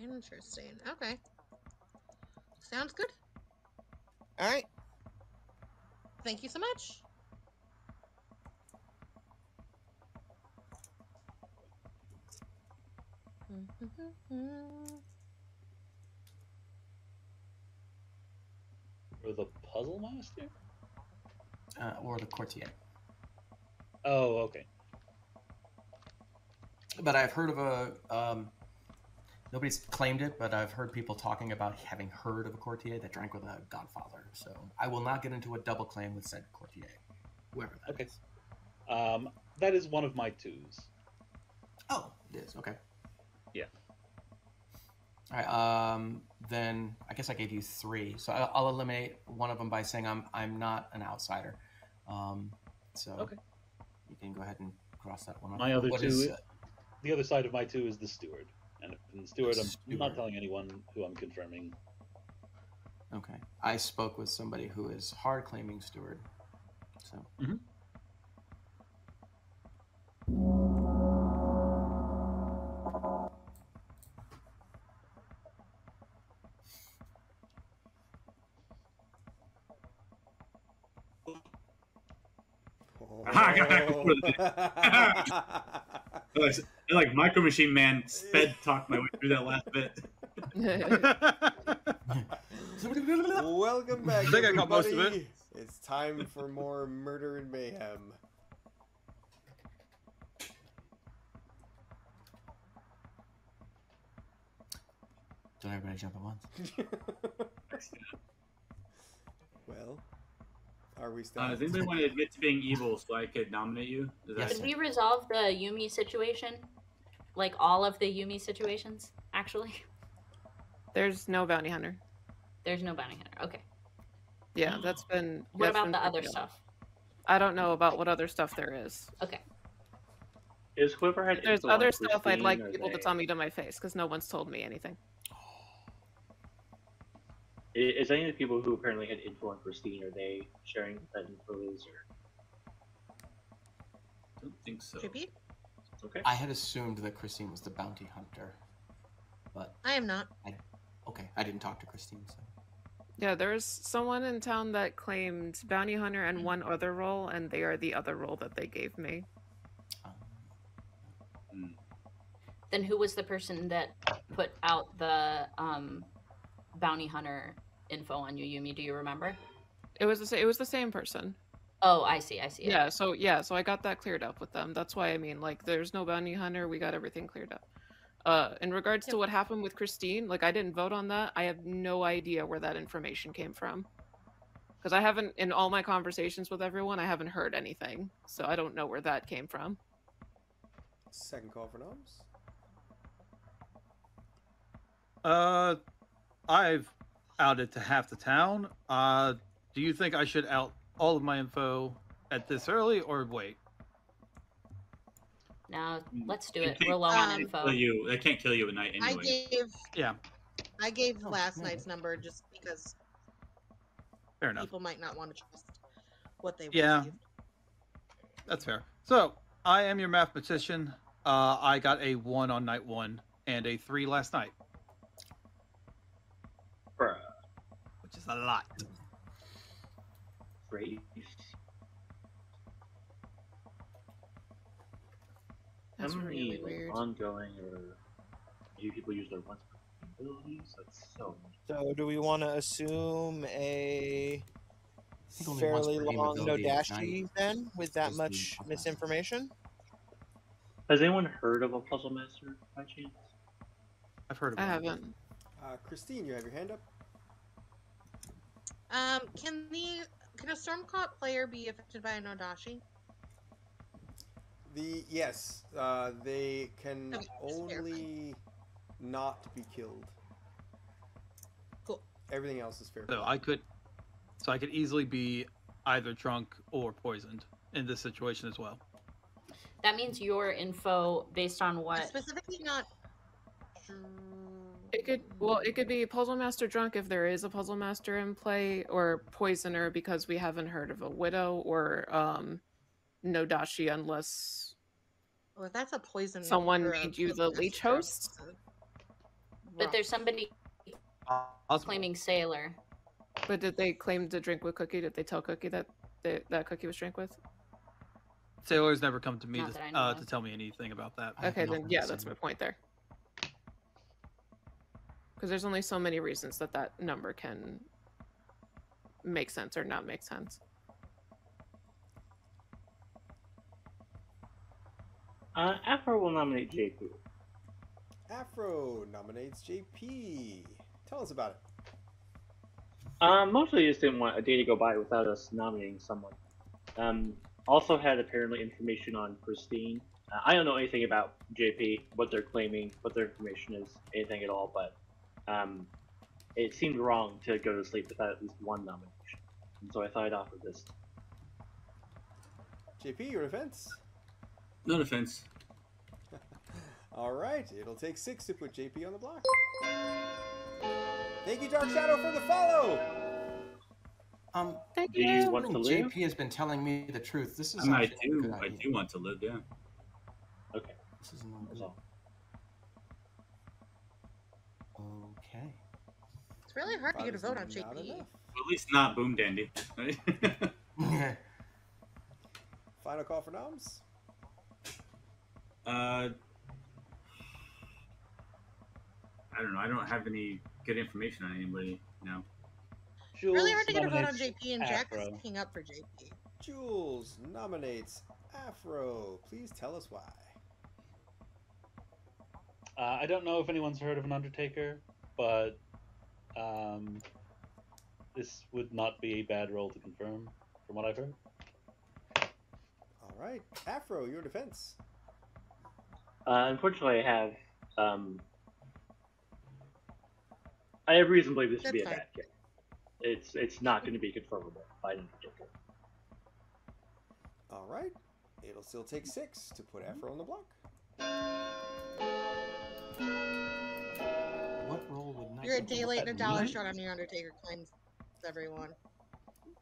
Interesting. Okay. Sounds good. All right. Thank you so much. Or the puzzle master? Uh, or the courtier. Oh, okay. But I've heard of a. Um, nobody's claimed it, but I've heard people talking about having heard of a courtier that drank with a godfather. So I will not get into a double claim with said courtier, whoever that Okay. Um, that is one of my twos. Oh, it is okay. Yeah. All right. Um, then I guess I gave you three, so I'll, I'll eliminate one of them by saying I'm I'm not an outsider. Um, so Okay. you can go ahead and cross that one off. My other What two, is, is, uh, the other side of my two is the steward. And in the I'm not telling anyone who I'm confirming. Okay. I spoke with somebody who is hard claiming steward. So. Mhm. I got back before the I like, Micro Machine Man sped talk my way through that last bit. Welcome back, I think I got most of it. It's time for more murder and mayhem. Don't everybody jump at once. well, are we Uh, does anybody want to admit to being evil so I could nominate you? Is that- Did we resolve the Yumi situation? Like all of the Yumi situations, actually? There's no bounty hunter. There's no bounty hunter. Okay. Yeah, that's been. What that's about been the other revealed. stuff? I don't know about what other stuff there is. Okay. Is whoever had There's info on other stuff I'd like are people to tell me to my face because no one's told me anything. Is any of the people who apparently had info on Christine, are they sharing that info is? Or... don't think so. JP? Okay. I had assumed that Christine was the bounty hunter, but I am not. I okay. I didn't talk to Christine, so Yeah, there's someone in town that claimed bounty hunter and hmm. one other role, and they are the other role that they gave me. Um, hmm. Then who was the person that put out the um, bounty hunter info on you, Yumi? Do you remember? It was the sa- it was the same person. Oh, I see. I see. Yeah, so yeah, so I got that cleared up with them. That's why I mean, like, there's no bounty hunter. We got everything cleared up. Uh, in regards to what happened with Christine, like, I didn't vote on that. I have no idea where that information came from. Because I haven't, in all my conversations with everyone, I haven't heard anything. So I don't know where that came from. Second call for noms. Uh, I've outed to half the town. Uh, do you think I should out all of my info at this early or wait? Now let's do it. can't- We're low Um, on they info. Kill you. They can't kill you at night I anyway. gave Yeah, I gave Oh, last yeah. night's number just because fair enough. people might not want to trust what they Yeah. received. That's fair. So I am your mathematician. Uh, I got a one on night one and a three last night, Bruh. which is a lot. Great. That's How many really weird. ongoing or do people use their once per abilities? That's so. So, do we want to assume a think only once fairly long ability at No Dashii then, with that much misinformation? Has anyone heard of a puzzle master by chance? I've heard of I it. haven't. Uh, Christine, you have your hand up. Um, can the can a Stormcaught player be affected by an No Dashii? The yes, uh, they can Okay, just verifying. only not be killed. Cool. Everything else is fair. So I could, so I could easily be either drunk or poisoned in this situation as well. That means your info based on what? Specifically, not. It could well, it could be puzzle master drunk if there is a puzzle master in play, or poisoner because we haven't heard of a widow, or um, No Dashii unless Well, that's a poison. someone made you the poison leech host. uh, But there's somebody Possible. claiming sailor. But did they claim to drink with Cookie? Did they tell Cookie that they, that Cookie was drank with? Sailors never come to me Not to, that I know uh, to tell me anything about that. Okay, then yeah, that's my point there. Because there's only so many reasons that that number can make sense or not make sense. Uh, Afro will nominate JP. Afro nominates JP. Tell us about it. Um, mostly just didn't want a day to go by without us nominating someone. Um, also had apparently information on Pristine. Uh, I don't know anything about JP, what they're claiming, what their information is, anything at all, but um, it seemed wrong to go to sleep without at least one nomination. And so I thought I'd offer this. JP, your defense. No defense. All right, it'll take six to put JP on the block. Thank you, Dark Shadow, for the follow. Um, Thank Do you you. want to live? JP has been telling me the truth. This is I, mean, I do. I do want to live. Yeah. Okay, This is not It's really hard to get a vote on JP. enough. At least not Boomdandy. Final call for noms. Uh, I don't know. I don't have any good information on anybody now. Jules Really hard to get a vote on JP, and Jack is Afro. picking up for JP. Jules nominates Afro. Please tell us why. Uh, I don't know if anyone's heard of an Undertaker, but um, this would not be a bad role to confirm, from what I've heard. All right, Afro, your defense. Uh, unfortunately, I have. Um, I have reason to believe this to be a That's bad kill. It's it's not going to be confirmable by an Undertaker. All right, it'll still take six to put Afro on the block. You're a day late and a dollar short on your Undertaker claims, everyone.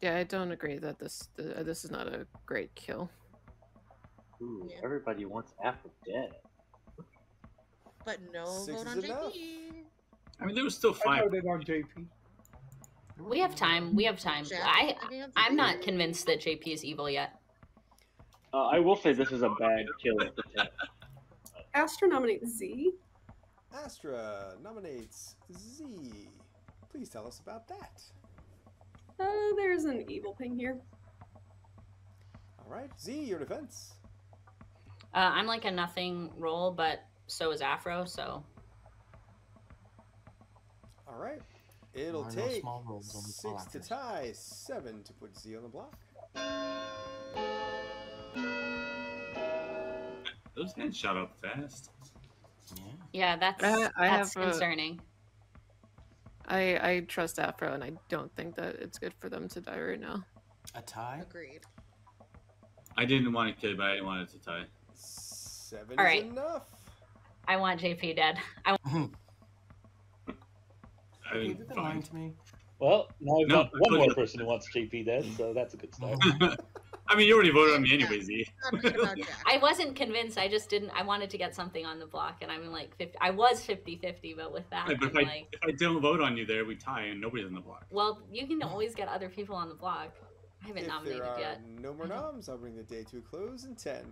Yeah, I don't agree that this uh, this is not a great kill. Ooh, Yeah. everybody wants Afro dead. But no Six vote on enough. JP. I mean, there was still I voted on JP. We have time. We have time. Jack I I'm not convinced that JP is evil yet. Uh, I will say this is a bad kill. at the time. Astra nominates Z. Astra nominates Z. Please tell us about that. Uh, there's an evil ping here. All right, Z, your defense. Uh, I'm like a nothing roll, but so is Afro. So All right, it'll There no take small six to actors. tie, seven to put Z on the block. Those hands shot up fast. Yeah. yeah, that's I- I that's have concerning. I I trust Afro, and I don't think that it's good for them to die right now. A tie? Agreed. I didn't want to kill, but I didn't want it to tie. Seven All is right. enough. I want JP dead. I hmm. I Okay, mean, you've been fine. lying to me. Well, now we've No, got one more person who wants JP dead, so that's a good start. I mean, you already voted on me anyway, Z. Not good about Jack. I wasn't convinced. I just didn't. I wanted to get something on the block, and I'm like 50. I was 50-50, but with that, Right, but I'm if I, like, if I don't vote on you there, we tie and nobody's on the block. well, you can always get other people on the block. I haven't If nominated there are yet. no more mm-hmm. noms, I'll bring the day to a close in ten.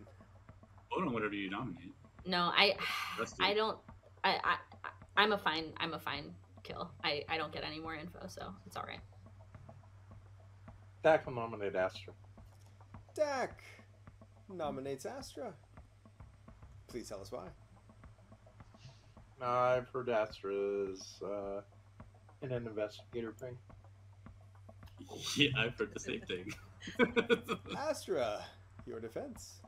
Vote on whatever you nominate. No, I, I don't. I, I, I'm a fine. I'm a fine kill. I, I don't get any more info, so it's all right. Dak will nominate Astra. Dak nominates Astra. Please tell us why. I've heard Astra's uh, in an investigator thing. Yeah, I've heard the same thing. Astra, your defense.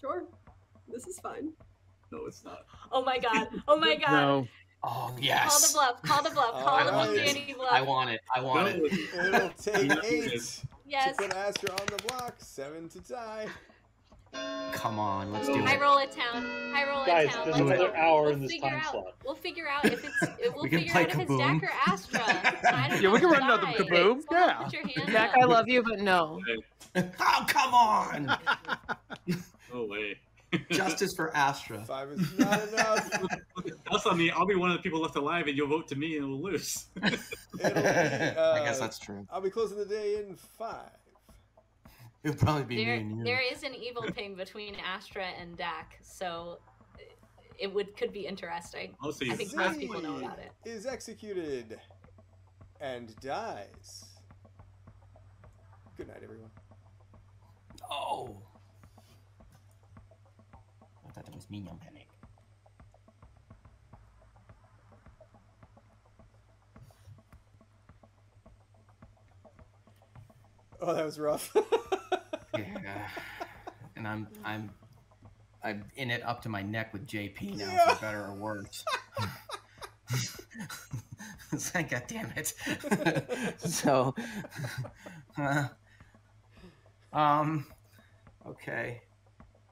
Sure. This is fine. No, it's not. Oh my god. Oh my god. No. Oh yes. Call the bluff. Call the bluff. Call the Alright. Danny bluff. I want it. I want No, it. It'll take eight yes. Yes. to put Astra on the block, seven to tie. Come on, let's do I it. roll a town. I roll Guys, a town. there's Let's another go. hour we'll in this time out. slot. We'll figure out if it's. It, we'll We can figure play out if it's Kaboom. Dak or Astra. Yeah, we can run another kaboom. Yeah. Put your hand Jack, up. I love you, but no. Oh come on! No way. Justice for Astra. Five is not enough. That's on me. I'll be one of the people left alive, and you'll vote to me, and we'll lose. It'll be, I guess uh, that's true. I'll be closing the day in five. It'll probably be me and you. there is an evil ping between Astra and Dak, so it would could be interesting. I'll see. I think most people know about it. Is executed and dies. Good night, everyone. Oh. I thought that was Minion Panic. Oh, that was rough. Yeah. And I'm I'm I'm in it up to my neck with JP now, Yeah. for better or worse. It's like, God damn it. so, uh, um, okay.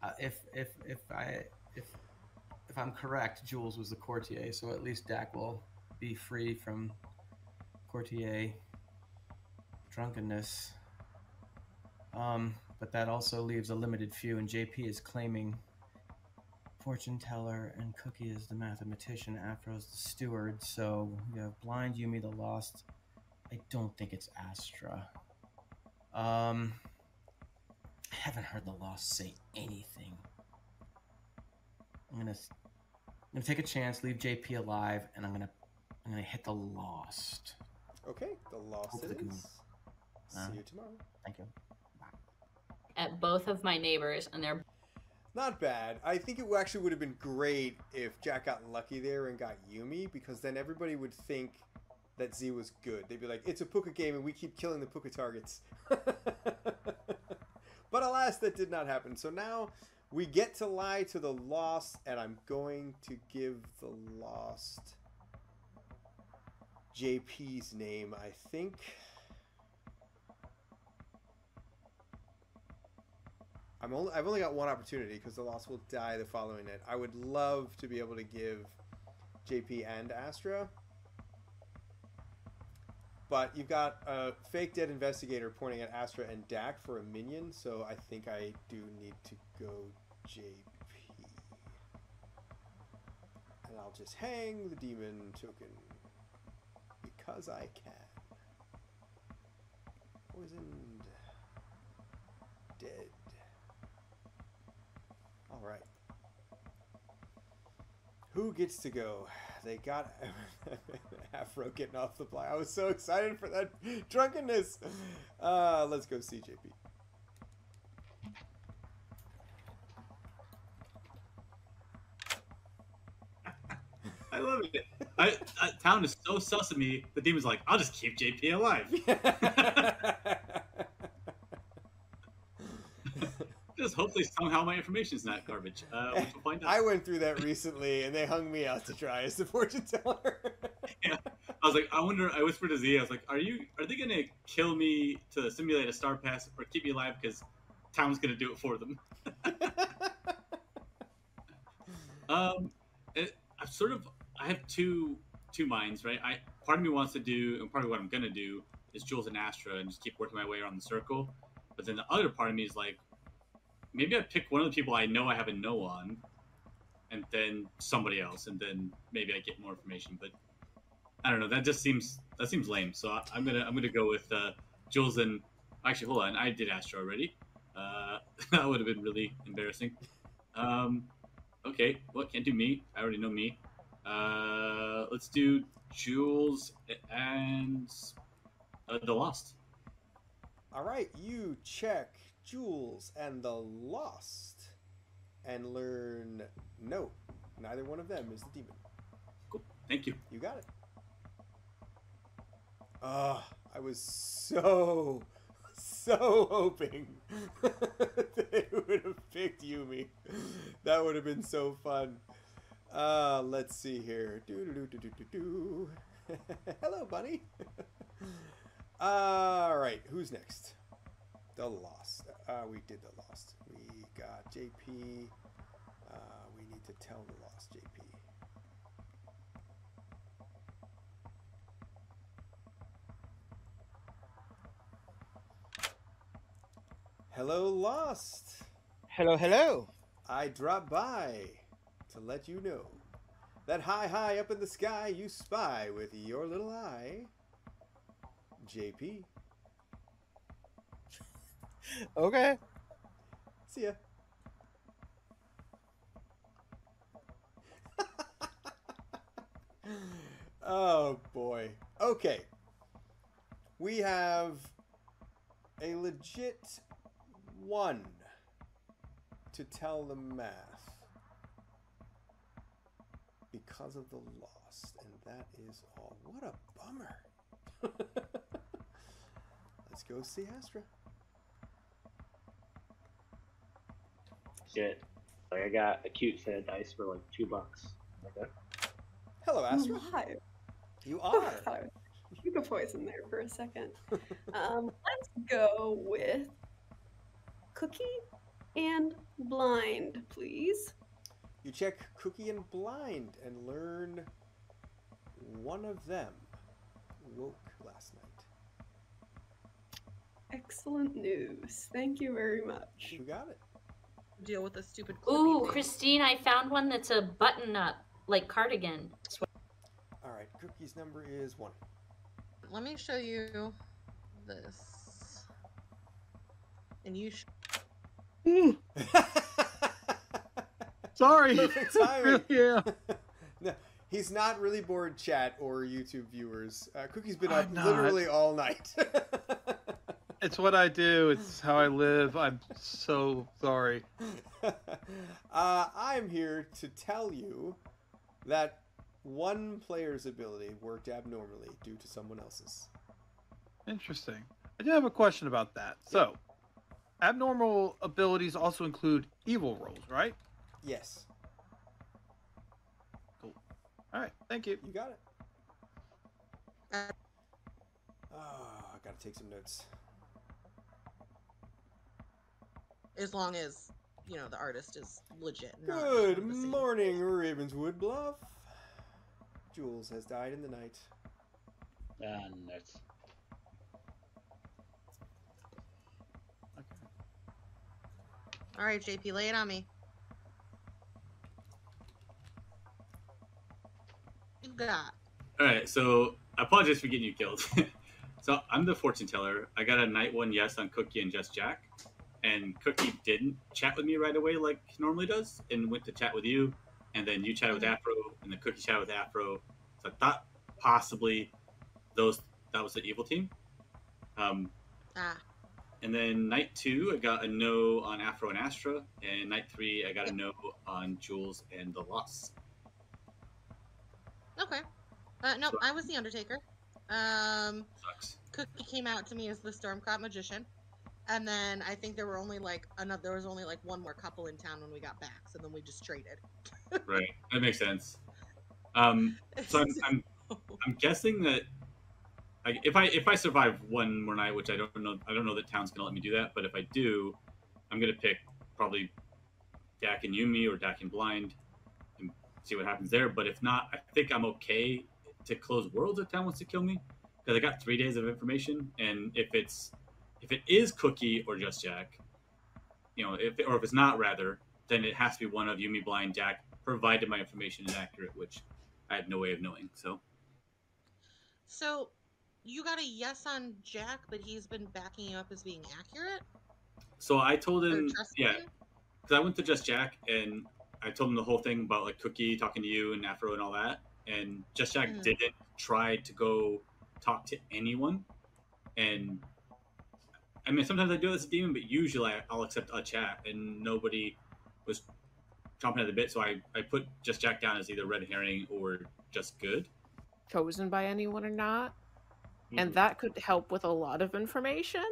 Uh, if if if I if if I'm correct, Jules was the courtier, so at least Dak will be free from courtier drunkenness. Um, but that also leaves a limited few, and JP is claiming fortune teller and Cookie is the mathematician, Afro is the steward. So you have Blind Yumi the Lost. I don't think it's Astra. Um, I haven't heard the Lost say anything. I'm gonna I'm gonna take a chance, leave JP alive, and I'm gonna I'm gonna hit the Lost. okay, the Lost Hope it the is. Uh, See you tomorrow. Thank you. At both of my neighbors, and they're Not bad. I think it actually would have been great if Jack got lucky there and got Yumi, because then everybody would think that Z was good. They'd be like, it's a Pukka game and we keep killing the Pukka targets. but alas, that did not happen. So now we get to lie to the Lost, and I'm going to give the Lost JP's name, I think. I'm only I've only got one opportunity because the loss will die the following night. I would love to be able to give JP and Astra. But you've got a fake dead investigator pointing at Astra and Dak for a minion, so I think I do need to go JP. And I'll just hang the demon token because I can. Poisoned. Dead. All right. Who gets to go? They got Afro getting off the block. I was so excited for that drunkenness. Uh, let's go see JP. I love it. I, I, town is so sus of me. The demon's like, I'll just keep JP alive. just hopefully somehow my information is not garbage. Uh, which we'll find out. I went through that recently, and they hung me out to dry as the fortune teller. I was like, I wonder. I whispered to Z, I was like, "Are you? Are they gonna kill me to simulate a star pass, or keep me alive because town's gonna do it for them?" um, it, I'm sort of. I have two two minds, right? I part of me wants to do, and part of what I'm gonna do is Jules and Astra, and just keep working my way around the circle. But then the other part of me is like, maybe I pick one of the people I know I have a no on, and then somebody else, and then maybe I get more information. But I don't know. That just seems that seems lame. So I, I'm gonna I'm gonna go with uh, Jules and actually hold on. I did Astro already. Uh, that would have been really embarrassing. Um, okay, well can't do me. I already know me. Uh, let's do Jules and uh, the Lost. All right, you check Jules and the Lost, and learn no, neither one of them is the demon. Cool. Thank you. You got it. Ah, I was so, so hoping they would have picked Yumi. That would have been so fun. Uh, let's see here. Do do do do do do. Hello, bunny. All right, who's next? The Lost. Uh, we did the Lost. We got JP. Uh, we need to tell the Lost JP. Hello, Lost. Hello, hello. I dropped by to let you know that high, high up in the sky you spy with your little eye. JP. Okay. See ya. oh boy. Okay. We have a legit one to tell the math because of the loss, and that is all. What a bummer. Let's go see Astra. Shit. Like I got a cute set of dice for like two bucks. Okay. Hello, Astra. Hi. You are. Keep a poison there for a second. um, let's go with cookie and blind, please. You check Cookie and Blind and learn one of them woke last night. Excellent news. Thank you very much. You got it. Deal with the stupid. Ooh, Christine, I found one that's a button up, like cardigan. All right, Cookie's number is one. Let me show you this. And you. Sh- Sorry. Perfect timing. yeah. no, he's not really bored, chat or YouTube viewers. Uh, Cookie's been I'm up not. literally all night. It's what I do. It's how I live. I'm so sorry. uh, I'm here to tell you that one player's ability worked abnormally due to someone else's. Interesting. I do have a question about that. So, abnormal abilities also include evil rolls, right? Yes. Cool. All right. Thank you. You got it. Oh, I gotta take some notes. As long as you know the artist is legit. Good from the city. morning, Ravenswood Bluff. Jules has died in the night. Ah, nuts. All right, JP, lay it on me. You got. All right, so I apologize for getting you killed. so I'm the fortune teller. I got a night one yes on Cookie and Just Jack, and Cookie didn't chat with me right away like he normally does, and went to chat with you, and then you chatted with Afro, and the Cookie chatted with Afro. So I thought possibly those that was the evil team. Um, Ah. and then night two, I got a no on Afro and Astra, and night three, I got a no on Jules and the Lost. Okay. Uh, no, I was the Undertaker. Um, Sucks. Cookie came out to me as the Stormcloud Magician, and then I think there were only like another. There was only like one more couple in town when we got back, so then we just traded. right that makes sense um so i'm i'm, I'm guessing that I, if i if i survive one more night which i don't know i don't know that town's gonna let me do that but if i do i'm gonna pick probably dak and yumi or dak and blind and see what happens there but if not i think i'm okay to close worlds if town wants to kill me because i got three days of information and if it's if it is cookie or just jack you know if or if it's not rather then it has to be one of Yumi Blind Jack, provided my information is accurate, which I have no way of knowing. So So, you got a yes on Jack, but he's been backing you up as being accurate. so I told him yeah, because I went to Just Jack and I told him the whole thing about like Cookie talking to you and Afro and all that. And Just Jack Mhm. didn't try to go talk to anyone. And I mean, sometimes I do this as a demon, but usually I- I'll accept a chat, and nobody was chomping at the bit. So I, I put Just Jack down as either red herring or just good. chosen by anyone or not. Mm-hmm. And that could help with a lot of information.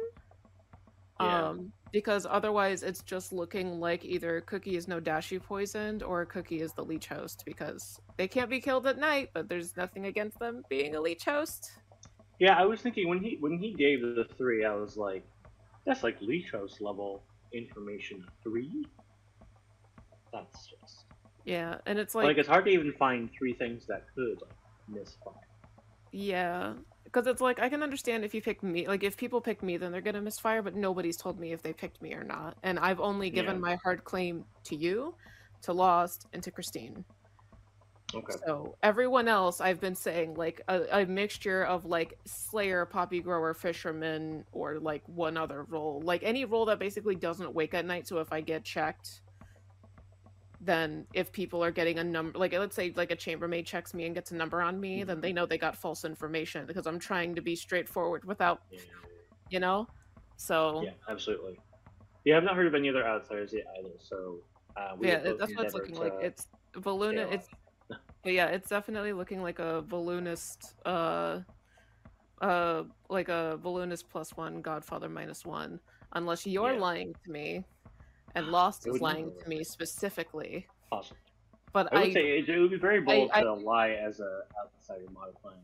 Yeah. Um, because otherwise it's just looking like either Cookie is no Dashii poisoned or Cookie is the leech host because they can't be killed at night, but there's nothing against them being a leech host. Yeah, I was thinking when he when he gave the three, I was like, that's like leech host level information three. That's just Yeah, and it's like, like, it's hard to even find three things that could misfire. yeah, because it's like I can understand if you pick me, like if people pick me, then they're gonna misfire, but nobody's told me if they picked me or not, and I've only given Yeah. my hard claim to you, to Lost, and to Christine. Okay. So everyone else, I've been saying like a, a mixture of like Slayer, Poppy Grower, Fisherman, or like one other role, like any role that basically doesn't wake at night. So if I get checked, then if people are getting a number, like let's say like a chambermaid checks me and gets a number on me, then they know they got false information because I'm trying to be straightforward without, you know. So Yeah, absolutely. Yeah, I've not heard of any other outsiders yet either. So uh, we yeah, will it- both that's what it's looking like. It's scale It's but yeah, it's definitely looking like a balloonist. Uh, uh, like a balloonist plus one, Godfather minus one. Unless you're Yeah. lying to me, and Lost is lying to me specifically. Awesome. But I would I, say it, it would be very bold I- to lie as a outsider modifying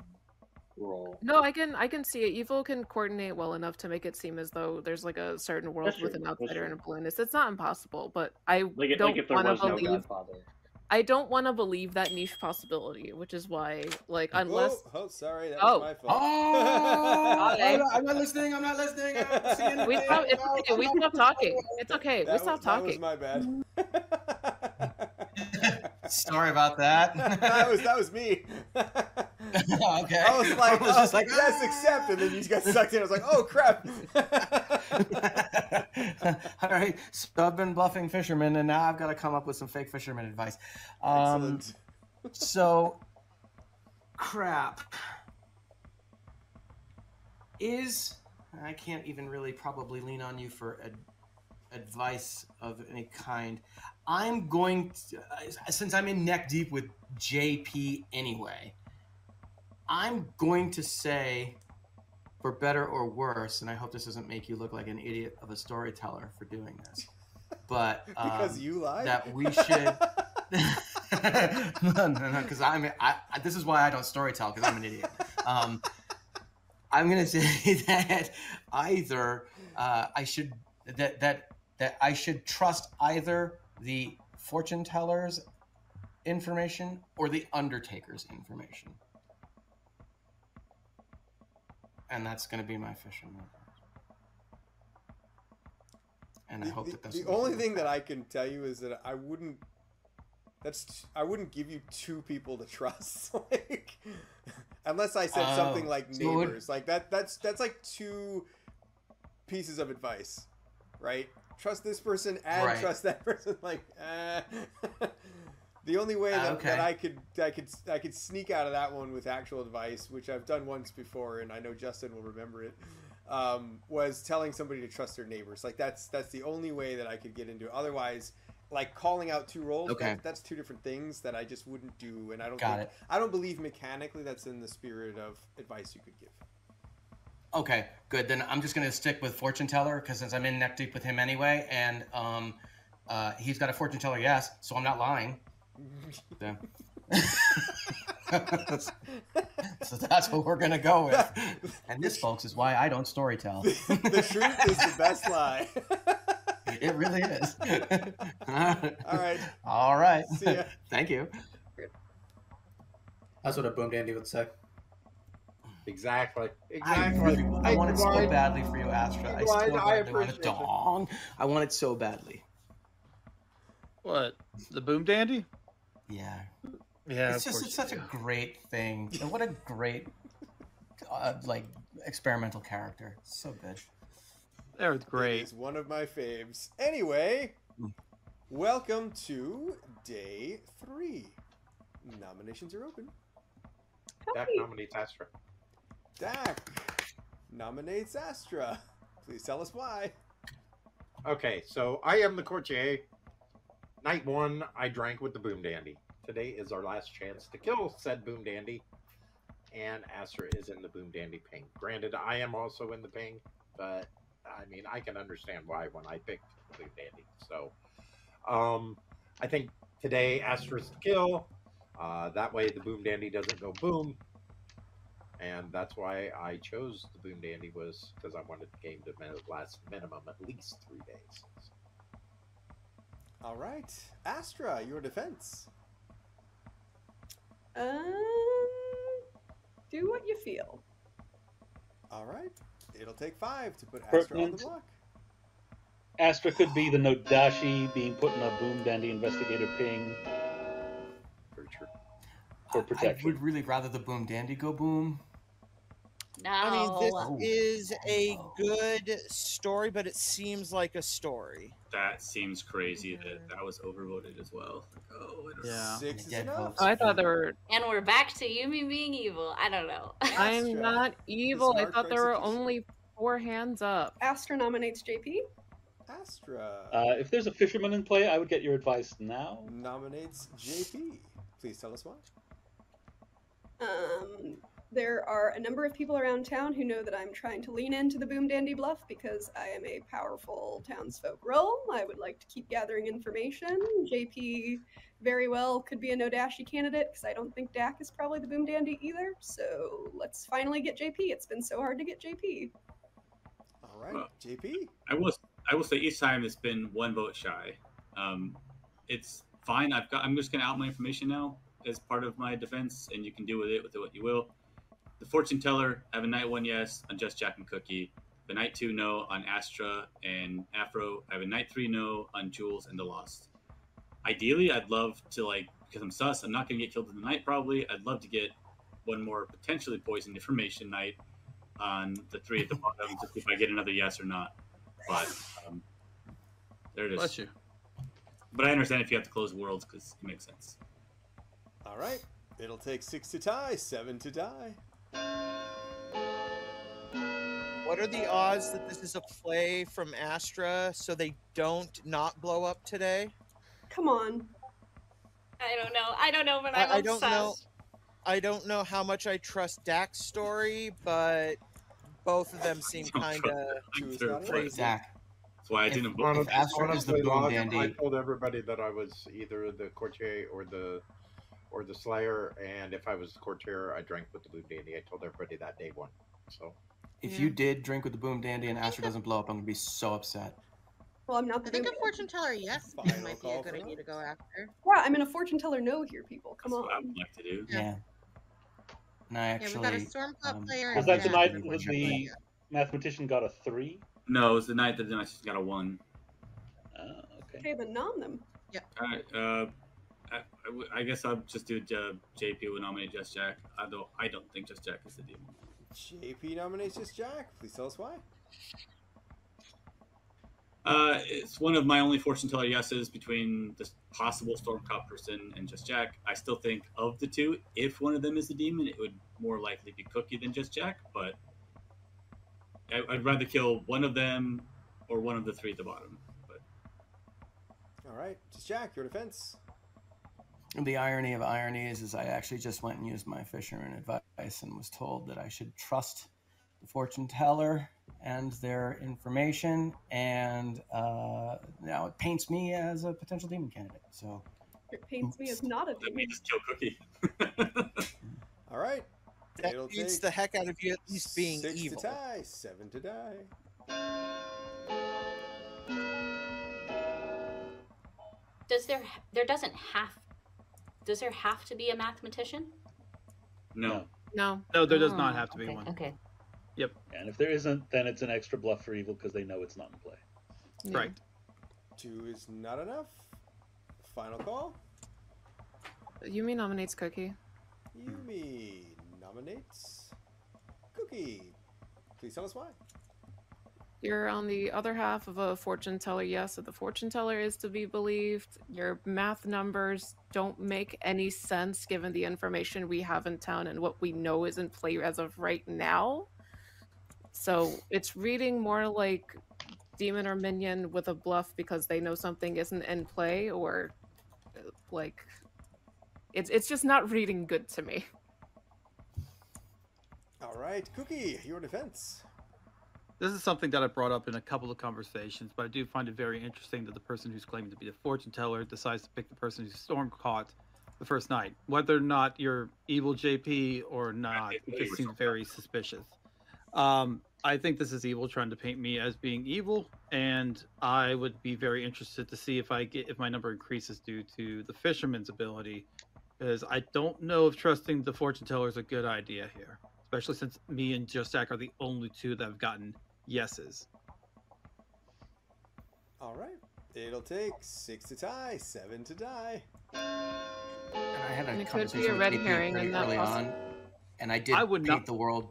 role. no, I can I can see it. Evil can coordinate well enough to make it seem as though there's like a certain world with an outsider and a balloonist. It's not impossible, but I Like, don't like want to no believe. Godfather. I don't want to believe that niche possibility, which is why, like, unless Oh, oh, sorry, that Oh. was my fault. Oh, Okay. I'm, not, I'm not listening. I'm not listening. I'm seeing we anything. stop. It's okay. We stop talking. It's okay. We stop was, that was talking. my bad. Sorry about that. that was that was me. okay. I was like, I was oh, just like, yes, accept, and then you just got sucked in. I was like, oh crap. All right, so I've been bluffing fishermen, and now I've got to come up with some fake fisherman advice. Um, Excellent. so, crap. Is I can't even really probably lean on you for ad- advice of any kind. I'm going to, uh, since I'm in neck deep with JP anyway. I'm going to say, for better or worse, and I hope this doesn't make you look like an idiot of a storyteller for doing this, but um, Because you lied? that we should. no, no, no, because I'm. I, I, this is why I don't storytell because I'm an idiot. Um, I'm gonna say that either uh, I should that that that I should trust either the fortune teller's information or the undertaker's information, and that's gonna be my fisherman. And I The- hope that the only thing that I can tell you is that I wouldn't. That's t- I wouldn't give you two people to trust, like unless I said something Oh, like so it neighbors. Like that. That's that's like two pieces of advice, right? Trust this person and Right. trust that person. Like, uh, the only way that, Okay. that I could I could I could sneak out of that one with actual advice, which I've done once before, and I know Justin will remember it. Um, was telling somebody to trust their neighbors. Like that's that's the only way that I could get into. it. Otherwise, like calling out two roles, Okay. that, that's two different things that I just wouldn't do. And I don't Got think, it. I don't believe mechanically that's in the spirit of advice you could give. Okay, good. Then I'm just going to stick with fortune teller because since I'm in neck deep with him anyway, and um, uh, he's got a fortune teller, yes, so I'm not lying. So, so that's what we're going to go with. And this, folks, is why I don't storytell. the truth is the best lie. it really is. All right. All right. See ya. Thank you. That's what a boom dandy would say. Exactly. I, really, I Hey, want it so Dwight. badly for you, Astra. I Dwight, so I badly want a it. dong. I want it so badly. What? The boom dandy? Yeah. Yeah, it's of just it's such a great thing. And what a great, uh, like experimental character. So good. They're great. is one of my faves. Anyway, welcome to day three. Nominations are open. Dak nominates Astra. Dak nominates Astra. Please tell us why. Okay, so I am the courtier. Night one, I drank with the Boom Dandy. Today is our last chance to kill said Boom Dandy, and Astra is in the Boom Dandy ping. Granted, I am also in the ping, but I mean, I can understand why when I picked Boom Dandy. So, um, I think today Astra's to kill. Uh, that way the Boom Dandy doesn't go boom. And that's why I chose the Boom Dandy was because I wanted the game to last minimum at least three days. All right, Astra, your defense. Um, do what you feel. All right, it'll take five to put Astra on the Pertinent. block. Astra could be the No Dashii being put in a Boom Dandy investigator ping. For sure. For I protection. would really rather the boom dandy go boom. No. I mean, this is a good story, but it seems like a story. That seems crazy that that was overvoted as well. Oh, Yeah. Six is enough. Oh, I thought there were. And we're back to Yumi being evil. I don't know. I'm Astra, not evil. I thought there were only four hands up. Astra nominates JP. Astra Uh, if there's a fisherman in play, I would get your advice now. nominates JP. Please tell us why. Um, there are a number of people around town who know that I'm trying to lean into the Boom Dandy bluff because I am a powerful townsfolk role. I would like to keep gathering information. JP very well could be a No Dashii candidate because I don't think Dak is probably the Boom Dandy either. So let's finally get JP. It's been so hard to get JP. All right, Well, JP. I will. I will say each time it's been one vote shy. Um, it's fine. I've got. I'm just gonna out my information now as part of my defense, and you can do with it with it what you will. The fortune teller. I have a night one yes on Just Jack and Cookie. The night two no on Astra and Afro. I have a night three no on Jules and the Lost. Ideally, I'd love to like because I'm sus. I'm not gonna get killed in the night probably. I'd love to get one more potentially poisoned information night on the three at the bottom to see if I get another yes or not. But um, there it is. Bless you. But I understand if you have to close worlds because it makes sense. All right, it'll take six to tie, seven to die. What are the odds that this is a play from Astra so they don't not blow up today? Come on. I don't know. I don't know, but I'm I, I don't obsessed. know. I don't know how much I trust Dak's story, but both of them seem kind of Two is Sure. not enough. crazy. Zach, That's why I If didn't vote. Honest- Astra is the honestly, Boom Dandy- I told everybody that I was either the courtier or the or the slayer, and if I was the courtier, I drank with the Boom dandy. I told everybody that day one. So if Yeah. you did drink with the boom dandy and Astra doesn't blow up, I'm gonna be so upset. Well, I'm not the I think Boom a fortune teller yes Final might be a good idea to go after. Yeah, I'm in a fortune teller no here, people. Come That's what I on. would like to do. Yeah. Yeah. And I Yeah, we got a storm caught um, player. Was Was that the night we that the mathematician got a three? No, it was the night that the night just got a one. Oh, okay. Okay, then nom them. Yeah. All right. Uh, I, I w- I guess I'll just do uh, JP will nominate Just Jack. Although I don't think Just Jack is the demon. JP nominates just Jack. Please tell us why. Uh, it's one of my only fortune teller yeses between this possible storm caught person and just Jack. I still think of the two, if one of them is the demon, it would more likely be Cookie than just Jack. But I, I'd rather kill one of them or one of the three at the bottom. But All right, just Jack, your defense. The irony of ironies is I actually just went and used my fisherman advice and was told that I should trust the fortune teller and their information, and uh, now it paints me as a potential demon candidate. So It paints me as not a let demon. me just kill Cookie. All right, That it'll beats the heck out of you at least being six evil. to tie, seven to die. Does there there doesn't have does there have to be a mathematician? no. No. No, there does Oh, not have to be okay, one. Okay. Yep. And if there isn't, then it's an extra bluff for evil because they know it's not in play. Yeah. Right. Two is not enough. Final call. Yumi nominates Cookie. Yumi nominates Cookie. Please tell us why. You're on the other half of a fortune teller. Yes, if the fortune teller is to be believed, your math numbers don't make any sense given the information we have in town and what we know is in play as of right now. So it's reading more like demon or minion with a bluff because they know something isn't in play, or like it's it's just not reading good to me. All right, Cookie, your defense. This is something that I brought up in a couple of conversations, but I do find it very interesting that the person who's claiming to be the fortune teller decides to pick the person who's storm caught the first night. Whether or not you're evil JP or not, it just seems very suspicious. Um, I think this is evil trying to paint me as being evil, and I would be very interested to see if I get if my number increases due to the fisherman's ability, because I don't know if trusting the fortune teller is a good idea here, especially since me and Just Jack are the only two that have gotten yeses. All right. It'll take six to tie, seven to die. And I had a And it could be conversation a with red JP herring very in early possi- on, and I did I would paint not- the world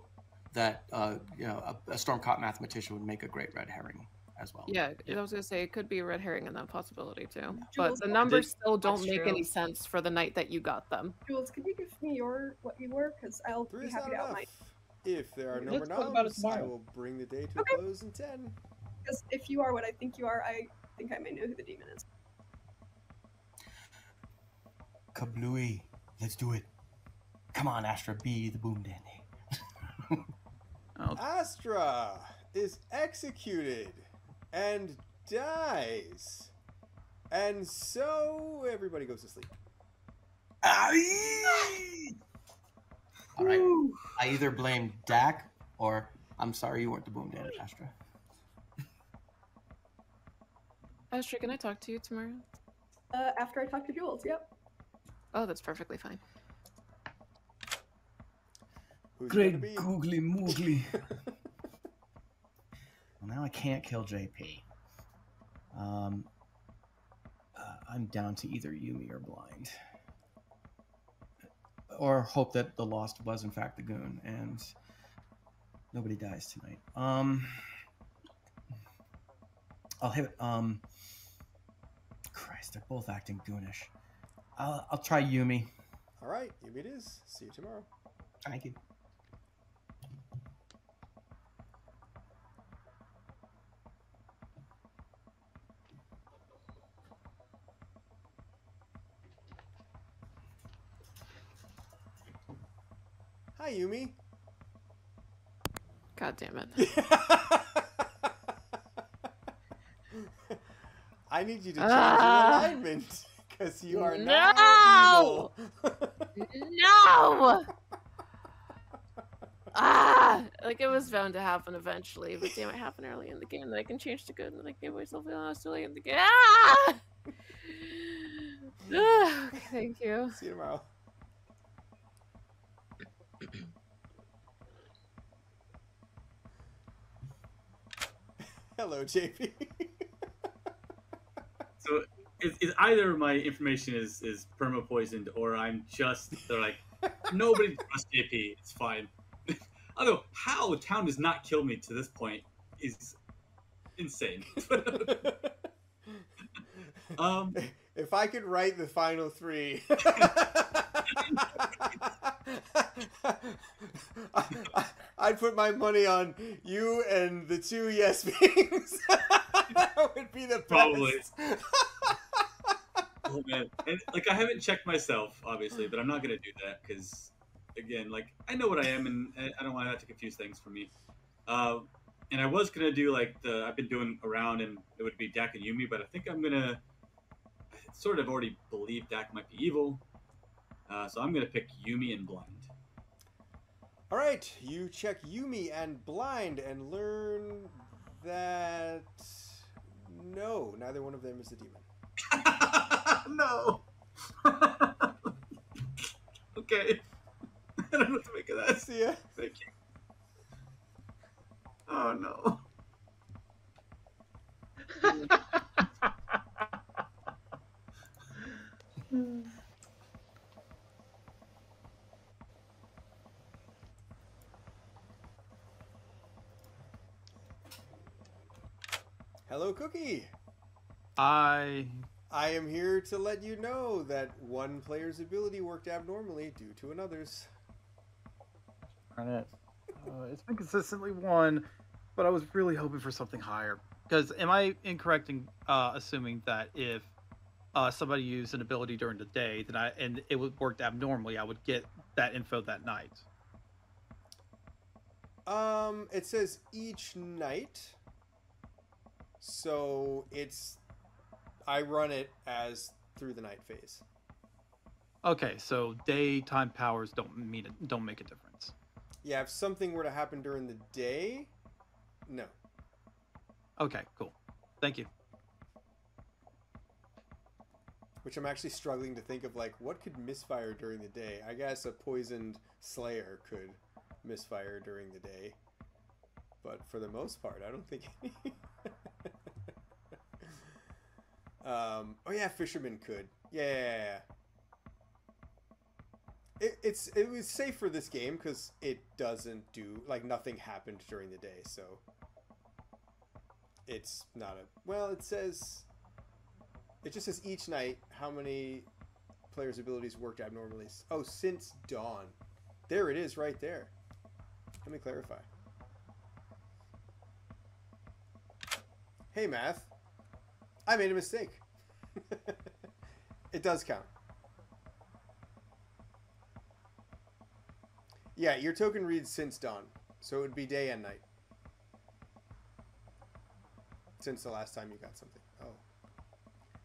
that uh, you know a, a storm caught mathematician would make a great red herring as well. Yeah, I was gonna say it could be a red herring in that possibility too. But Jules, the numbers did- still don't make true. any sense for the night that you got them. Jules, could you give me your what you were? Because I'll Three be is happy not to out enough. My. If there are no Let's more talk noms, I will bring the day to a close in ten. Because if you are what I think you are, I think I may know who the demon is. Kablooey, let's do it. Come on, Astra, be the boom dandy. Oh, Astra is executed and dies. And so everybody goes to sleep. All right. I either blame Dak or I'm sorry you weren't the boom dandy, Astra. Astra, can I talk to you tomorrow? Uh, after I talk to Jules, yep. Oh, that's perfectly fine. Who's Great googly moogly. well, now I can't kill JP. Um, uh, I'm down to either Yumi or Blind. Or hope that the Lost was in fact the goon and nobody dies tonight. Um, I'll hit. Um, Christ, they're both acting goonish. I'll, I'll try Yumi. All right, Yumi it is. See you tomorrow. Thank you. Hi, Yumi. God damn it. I need you to change Ah. your alignment because you are No! No! ah! Like it was bound to happen eventually, but damn it happened early in the game that I can change to good and I gave myself was too late in the game. Ah! Ah, thank you. See you tomorrow. Hello, JP. So it's, it's either my information is is perma poisoned or I'm just they're like nobody trusts JP. It's fine. Although how town does not kill me to this point is insane. um, if I could write the final three, I, would put my money on you and the two yes beings. that would be the best. Probably. oh man, and like I haven't checked myself, obviously, but I'm not gonna do that because, again, like I know what I am, and I- don't want that to confuse things for me. Uh, and I was gonna do like the I've been doing around, and it would be Dak and Yumi, but I think I'm gonna sort of already believe Dak might be evil, uh, so I'm gonna pick Yumi and Blind. All right, you check Yumi and Blind and learn that no, neither one of them is a demon. no. okay. I don't know what to make of that. See ya. Thank you. Oh no. Hello, Cookie. I I am here to let you know that one player's ability worked abnormally due to another's. Darn it. Uh, it's been consistently one, but I was really hoping for something higher. Because am I incorrect in uh, assuming that if uh, somebody used an ability during the day, then I and it would worked abnormally, I would get that info that night? Um, it says each night. So it's I run it as through the night phase. Okay, so daytime powers don't mean it, don't make a difference. Yeah, if something were to happen during the day, no. Okay, cool. Thank you. Which I'm actually struggling to think of like what could misfire during the day. I guess a poisoned slayer could misfire during the day. But for the most part, I don't think um, oh yeah, fishermen could. Yeah. It, it's it was safe for this game because it doesn't do like nothing happened during the day, so it's not a well. It says it just says each night how many players' abilities worked abnormally. Oh, since dawn. There it is, right there. Let me clarify. Hey, math. I made a mistake. it does count. Yeah, your token reads since dawn, so it would be day and night. Since the last time you got something. Oh.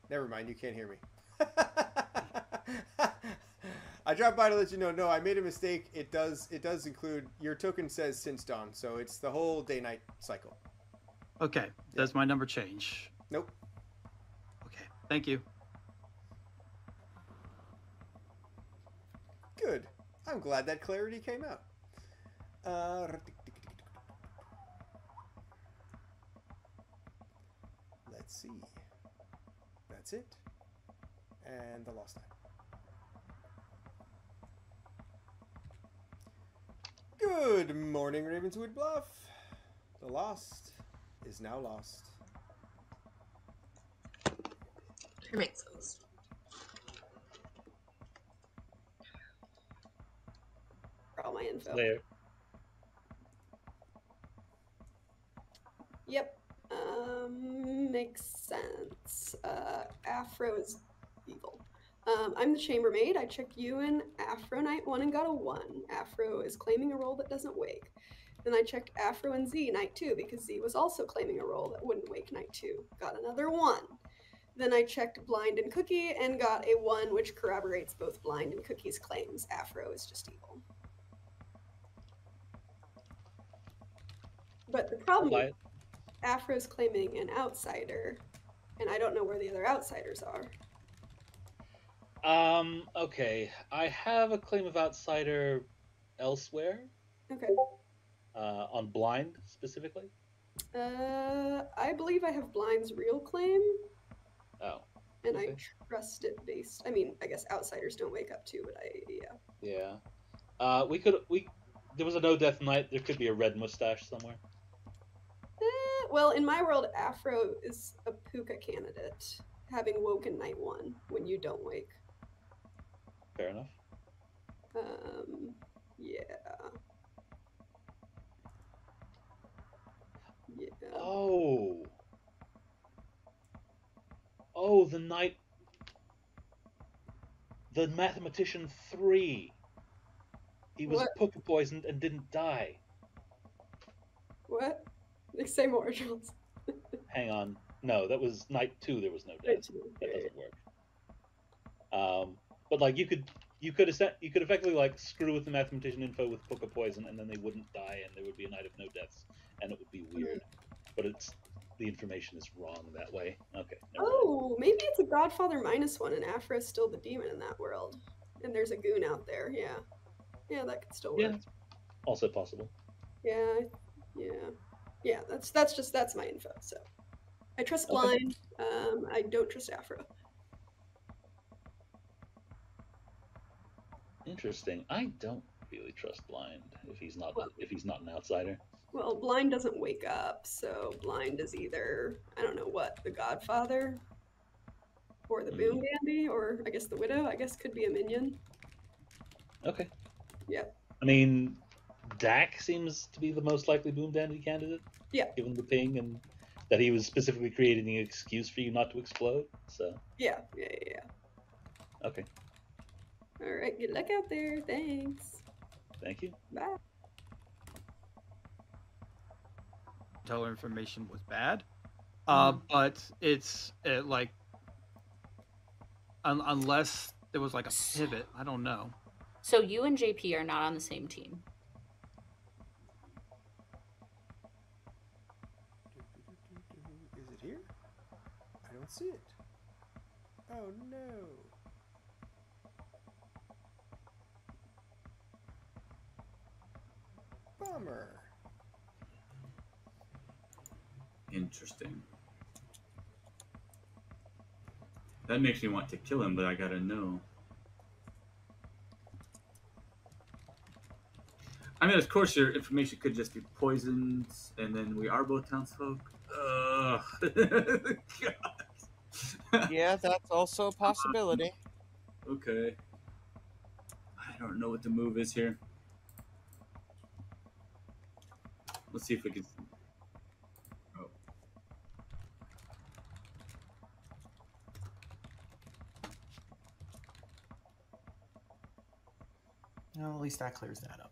Never mind, you can't hear me. I dropped by to let you know. No, I made a mistake. It does it does include your token says since dawn, so it's the whole day night cycle. Okay, does my number change? Nope. Thank you. Good. I'm glad that clarity came out. Uh, let's see. That's it. And the lost time. Good morning, Ravenswood Bluff. The lost is now lost. It makes sense. For all my info. There. Yep. Um, makes sense. Uh, Afro is evil. Um, I'm the chambermaid. I checked you in Afro night one and got a one. Afro is claiming a role that doesn't wake. Then I checked Afro and Z night two because Z was also claiming a role that wouldn't wake night two. Got another one. Then I checked Blind and Cookie and got a one, which corroborates both Blind and Cookie's claims. Afro is just evil. But the problem is Afro's claiming an outsider, and I don't know where the other outsiders are. Um. Okay. I have a claim of outsider elsewhere. Okay. Uh, on blind specifically. Uh, I believe I have Blind's real claim, Oh. and I Okay. trust it based. I mean, I guess outsiders don't wake up too, but I yeah. Yeah. Uh, we could we. There was a no death night. There could be a red mustache somewhere. Eh, well, in my world, Afro is a Pukka candidate, having woken night one when you don't wake. Fair enough. Um, yeah. Yeah. Oh. Oh, the night. The mathematician three. He was What? Pukka poisoned and didn't die. What? Like, Say more, Jules. Hang on. No, that was night two. There was no death. That doesn't work. Um, but like you could, you could have you could effectively like screw with the mathematician info with Pukka poison, and then they wouldn't die, and there would be a night of no deaths, and it would be weird. But it's the information is wrong that way. Okay. Oh, maybe it's a Godfather minus one, and Afro's still the demon in that world, and there's a goon out there. Yeah, yeah, that could still work. Yeah. Also possible. Yeah, yeah, yeah. That's that's just that's my info. So I trust Okay. blind. Um, I don't trust Afro. Interesting. I don't really trust blind if he's not if he's not an outsider. Well, blind doesn't wake up, so blind is either I don't know what the Godfather, or the Boom mm. Dandy, or I guess the Widow. I guess could be a minion. Okay. Yep. I mean, Dak seems to be the most likely Boom Dandy candidate. Yeah. Given the ping and that he was specifically creating an excuse for you not to explode. So Yeah, yeah, yeah. yeah. okay. All right, good luck out there. Thanks. Thank you. Bye. Teller information was bad. Uh, Mhm. but it's uh, like un- unless there was like a pivot, I don't know. So you and JP are not on the same team. Is it here? I don't see it. Oh no. Bummer. Interesting. That makes me want to kill him, but I gotta know. I mean, of course, your information could just be poisoned, and then we are both townsfolk. Ugh. God. Yeah, that's also a possibility. Okay. I don't know what the move is here. Let's see if we can. Well, at least that clears that up.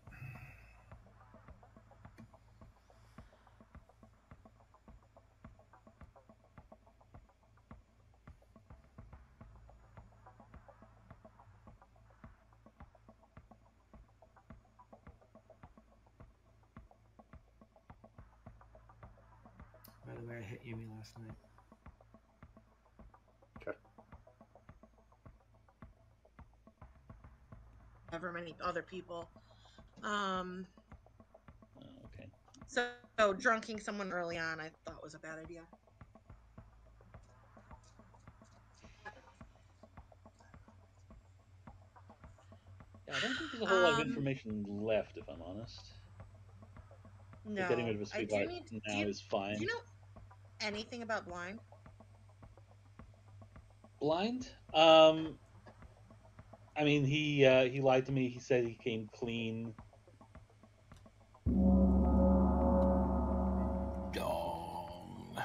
By the way, I hit Yumi last night. Ever many other people. Um, Oh, okay. so, so drunking someone early on, I thought was a bad idea. Yeah, I don't think there's a whole lot of Um, information left, if I'm honest. No, But getting rid of a speedlight need- do now you- is fine. Do you know anything about blind? Blind? Um, I mean, he uh, he lied to me. He said he came clean. Dong.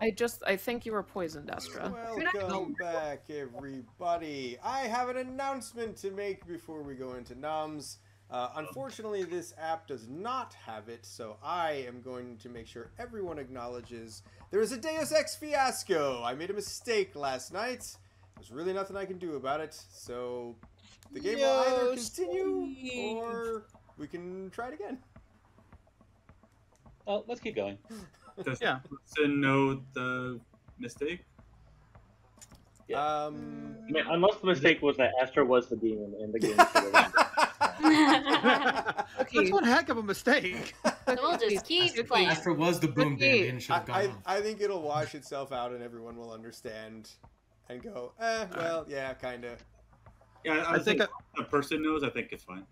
I just I think you were poisoned, Astra. Welcome back, everybody. I have an announcement to make before we go into noms. Uh, unfortunately, this app does not have it, so I am going to make sure everyone acknowledges there is a Deus Ex fiasco. I made a mistake last night. There's really nothing I can do about it, so the game will either continue Steve. or we can try it again. Oh, let's keep going. Does Yeah. Wilson know the mistake? Um, I mean, unless the mistake was that Astra was the demon and the game should have That's one heck of a mistake. we'll just keep playing. Astra was the boom dandy and should have I, gone I, I think it'll wash itself out and everyone will understand and go, eh, well, yeah, kind of. Yeah, I, I think think a person knows. I think it's fine.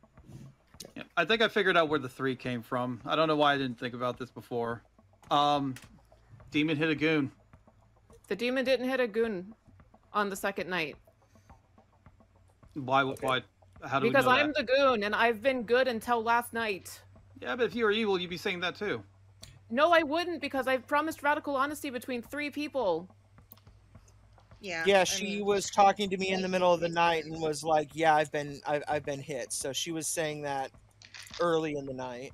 Yeah, I think I figured out where the three came from. I don't know why I didn't think about this before. Um, demon hit a goon. The demon didn't hit a goon on the second night Why? Why? How do because we know I'm that? the goon and I've been good until last night. Yeah, but if you were evil, you'd be saying that too. No, I wouldn't because I've promised radical honesty between three people. Yeah. Yeah, I she mean, was talking to me in the middle of the night and was like, "Yeah, I've been I've, I've been hit." So she was saying that early in the night.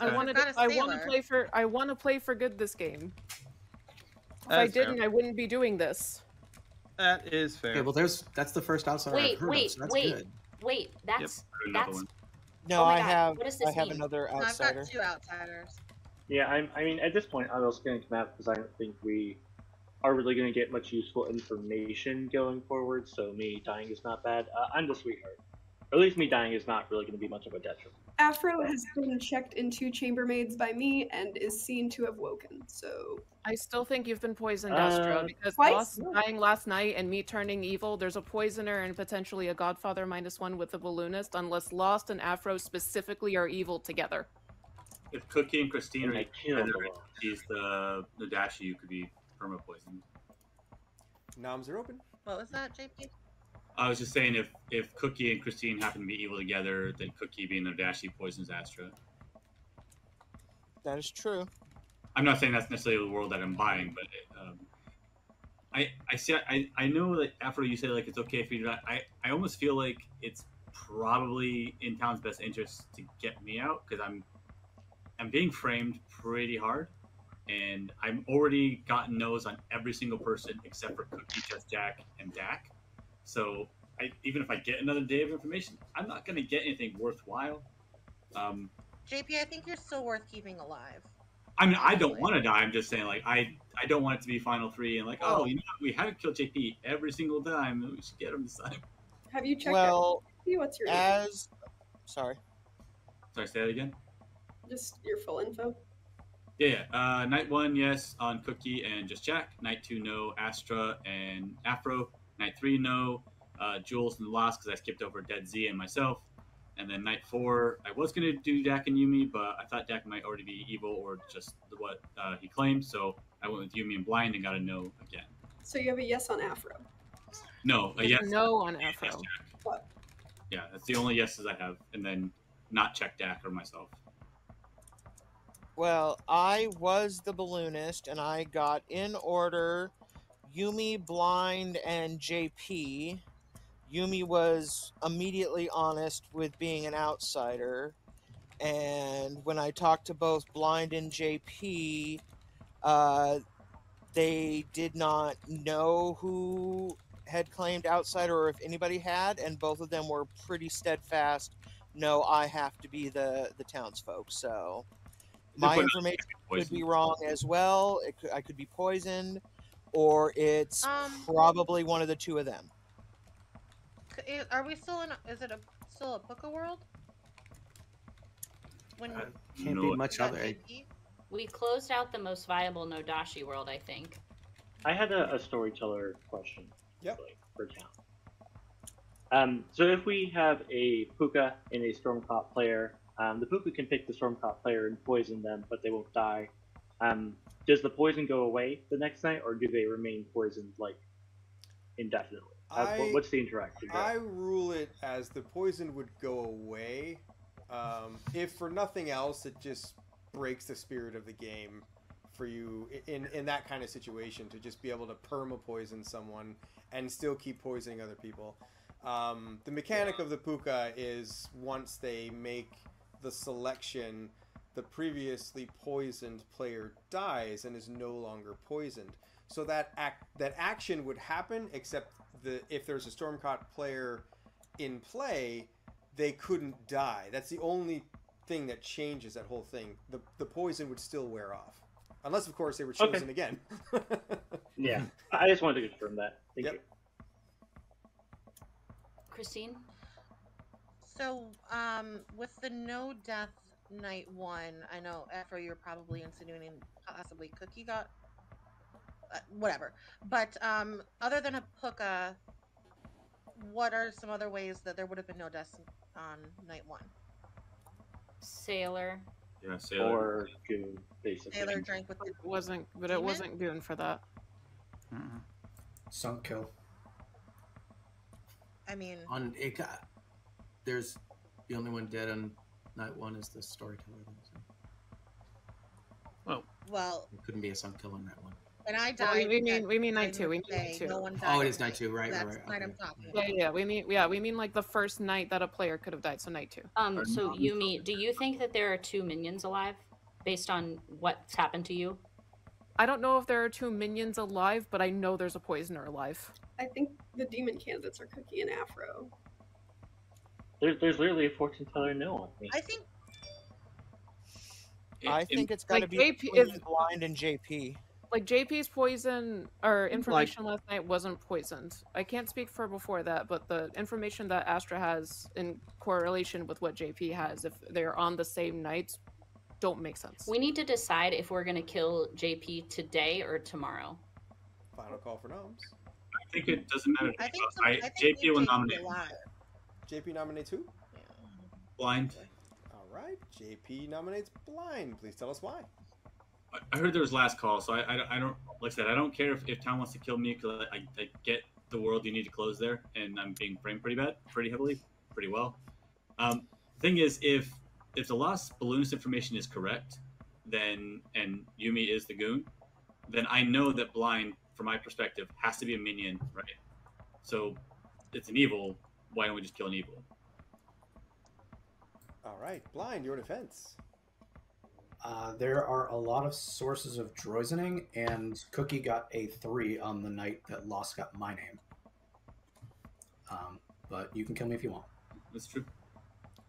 I wanted. Not To, a I want to play for. I want to play for good this game. If I That's fair. didn't, I wouldn't be doing this. That is fair. Okay, well, there's that's the first outsider I've Wait, heard wait, of, so that's wait, good. wait. That's Another that's. one. No, Oh I God, have what does I have mean? another I've got two outsiders. Yeah, I'm, I mean, at this point, I'm just going to come out because I don't think we are really going to get much useful information going forward. So me dying is not bad. Uh, I'm the sweetheart. Or at least me dying is not really going to be much of a detriment. Afro has been checked into chambermaids by me and is seen to have woken. So I still think you've been poisoned, Astra, Uh, because twice? Lost dying last night and me turning evil. There's a poisoner and potentially a Godfather minus one with the balloonist, unless Lost and Afro specifically are evil together. If Cookie and Christine And are I the Lost. she's the the Dashii. You could be perma poisoned. Noms are open. What was that, JP? I was just saying if if Cookie and Christine happen to be evil together, then Cookie being the Dashii poisons Astra. That is true. I'm not saying that's necessarily the world that I'm buying, but um, I I see. I I know that after you say like it's okay if you do not. I I almost feel like it's probably in town's best interest to get me out because I'm I'm being framed pretty hard, and I'm already gotten no's on every single person except for Cookie, Just Jack, and Dak. So I, even if I get another day of information, I'm not going to get anything worthwhile. Um, JP, I think you're still worth keeping alive. I mean, I don't want to die. I'm just saying, like, I I don't want it to be final three and like, oh, Oh. you know, what? we haven't killed JP every single time. We should get him this time. Have you checked Well, out? What's your as sorry. Sorry, say that again. just your full info? Yeah, yeah. Uh, night one, yes, on Cookie and just Jack. Night two, no, Astra and Afro. Night three, no, uh, Jules and the Lost because I skipped over Dead Z and myself. And then night four, I was gonna do Dak and Yumi, but I thought Dak might already be evil or just what uh, he claimed, so I went with Yumi and Blind and got a no again. So you have a yes on Afro. No, a yes. no on Afro. Yes, Yeah, that's the only yeses I have, and then not check Dak or myself. Well, I was the balloonist, and I got in order Yumi, Blind, and JP. Yumi was immediately honest with being an outsider. And when I talked to both Blind and JP, uh, they did not know who had claimed outsider or if anybody had, and both of them were pretty steadfast. No, I have to be the the townsfolk. So my information could be wrong as well. It could, I could be poisoned, or it's Um, probably one of the two of them. Are we still in? A, is it a still a Pukka world? When Uh, Can't No. be much other. JP? We closed out the most viable No Dashii world, I think. I had a, a storyteller question. Yep. like, For town. Um, so if we have a Pukka and a Stormcop player, um, the Pukka can pick the Stormcop player and poison them, but they won't die. Um, does the poison go away the next night, or do they remain poisoned like indefinitely? I- what's the interaction? there? I rule it as the poison would go away. Um, if for nothing else, it just breaks the spirit of the game for you in in that kind of situation to just be able to perma poison someone and still keep poisoning other people. Um, the mechanic of the pukka is once they make the selection, the previously poisoned player dies and is no longer poisoned. So that act that action would happen, except the if there's a Stormcott player in play, they couldn't die. That's the only thing that changes that whole thing. The the poison would still wear off, unless of course they were Okay. chosen again. Yeah, I just wanted to confirm that. Thank Yep. you. Christine? So, um, with the no death night one, I know Afro, you're probably insinuating possibly Cookie got uh, whatever. But um, other than a Pukka, what are some other ways that there would have been no deaths on night one? Sailor. Yeah, Sailor. Or Goon, basically. Taylor drank with the It wasn't, but it wasn't Goon for that. Mm-mm. Sunk kill. I mean, On it got, there's the only one dead on night one is the storyteller. though, So well, it couldn't be a sun killer on that one. when I Well, we- we mean we mean night night two. We mean night two. No one died Oh, it at is night two, right, right, That's right. the night okay. I'm talking Yeah, yeah, yeah. We mean yeah, we mean like the first night that a player could have died, so night two. Um, Or so you mean? do you think that there are two minions alive based on what's happened to you? I don't know if there are two minions alive, but I know there's a poisoner alive. I think the demon candidates are Cookie and Afro. There's, there's literally a fortune teller no on me. I think I think it's got to like be JP is- blind and JP. Like JP's poison or information last night wasn't poisoned. I can't speak for before that, but the information that Astra has in correlation with what JP has, if they're on the same nights, don't make sense. We need to decide if we're gonna kill JP today or tomorrow. Final call for gnomes. I think it doesn't matter. I think, some, I, I think JP will EJ nominate alive. JP nominates who? Blind. All right, JP nominates blind. Please tell us why. I- heard there was last call, so I, I, I don't like I said I don't care if, if town wants to kill me because I, I, I get the world you need to close there, and I'm being framed pretty bad, pretty heavily, pretty well. Um, thing is, if if the lost balloonist information is correct, then and Yumi is the goon, then I know that blind from my perspective, has to be a minion, right? So it's an evil. Why don't we just kill an evil? All right, blind, your defense. Uh, there are a lot of sources of droisoning, and Cookie got a three on the night that Lost got my name. Um, but you can kill me if you want. That's true.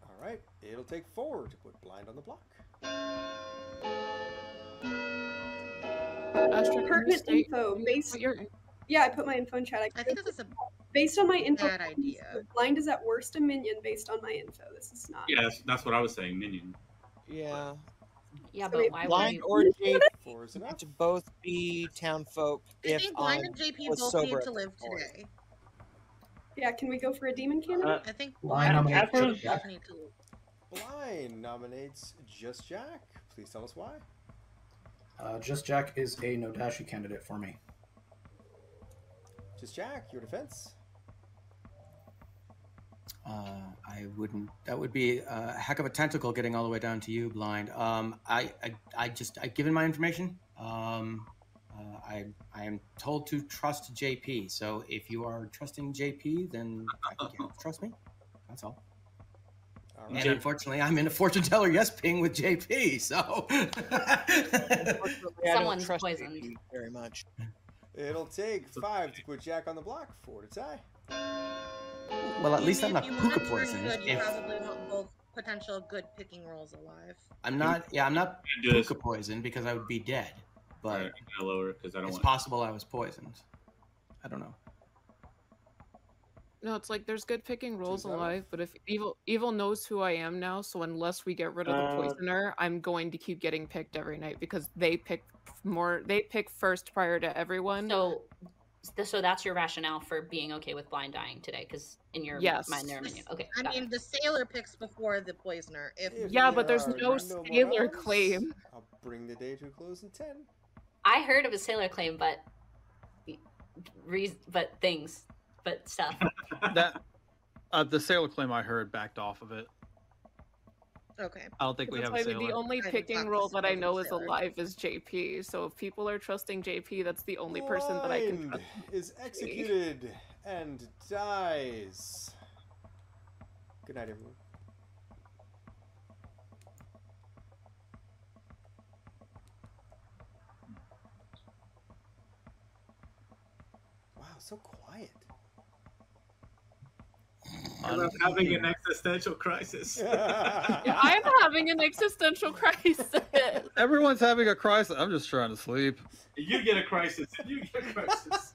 All right, it'll take four to put blind on the block. Astra, Pertinent info based. Yeah, I put my info in chat. I, I think this is a based on my info. bad idea. Blind is at worst a minion based on my info. This is not. Yeah, that's, that's what I was saying. Minion. Yeah. Yeah, So but wait, why would Blind you? or JP Four is enough. to both be town folk I if think Blind I and JP was both sober need to live point. today. Yeah, can we go for a demon candidate? Uh, I think Blind Blind nominates Just Jack. both need to live. Blind nominates Just Jack. Please tell us why. Uh, Just Jack is a no Nodashi candidate for me. Just Jack, your defense. Uh, I wouldn't. That would be a heck of a tentacle getting all the way down to you, blind. Um, I, I, I just, I've given my information. Um, uh, I, I am told to trust JP. So if you are trusting JP, then I can trust me. That's all. All And unfortunately, I'm in a fortune teller yes ping with JP. So Unfortunately, I don't Someone's trust poisoned. JP very much. It'll take five to put Jack on the block. Four to tie. Well, at least If I'm not pukka to poisoned. good, you If probably want both potential good picking rolls alive. I'm not, yeah, I'm not Do this. pukka poisoned because I would be dead. But right, I'm lower because I don't it's want. possible I was poisoned. I don't know. No, it's like there's good picking rolls alive, but if evil evil knows who I am now, so unless we get rid of the Uh, poisoner, I'm going to keep getting picked every night because they pick more. They pick first prior to everyone. So, th- so that's your rationale for being okay with blind dying today, because in your Yes. mind, they're a. Okay, I got it. mean, the sailor picks before the poisoner. If If Yeah, but there's are no sailor rounds, claim. I'll bring the day to a close in ten. I heard of a sailor claim, but, re- but things, but stuff. that uh, the sailor claim I heard backed off of it. Okay, I don't think we have why a the only picking role that I know is alive is JP. So if people are trusting JP, that's the only person that I can trust. is executed and dies. Good night, everyone. Wow, so quiet. I'm having an existential crisis. Yeah, I'm having an existential crisis. Everyone's having a crisis. I'm just trying to sleep. you get a crisis. You get a crisis.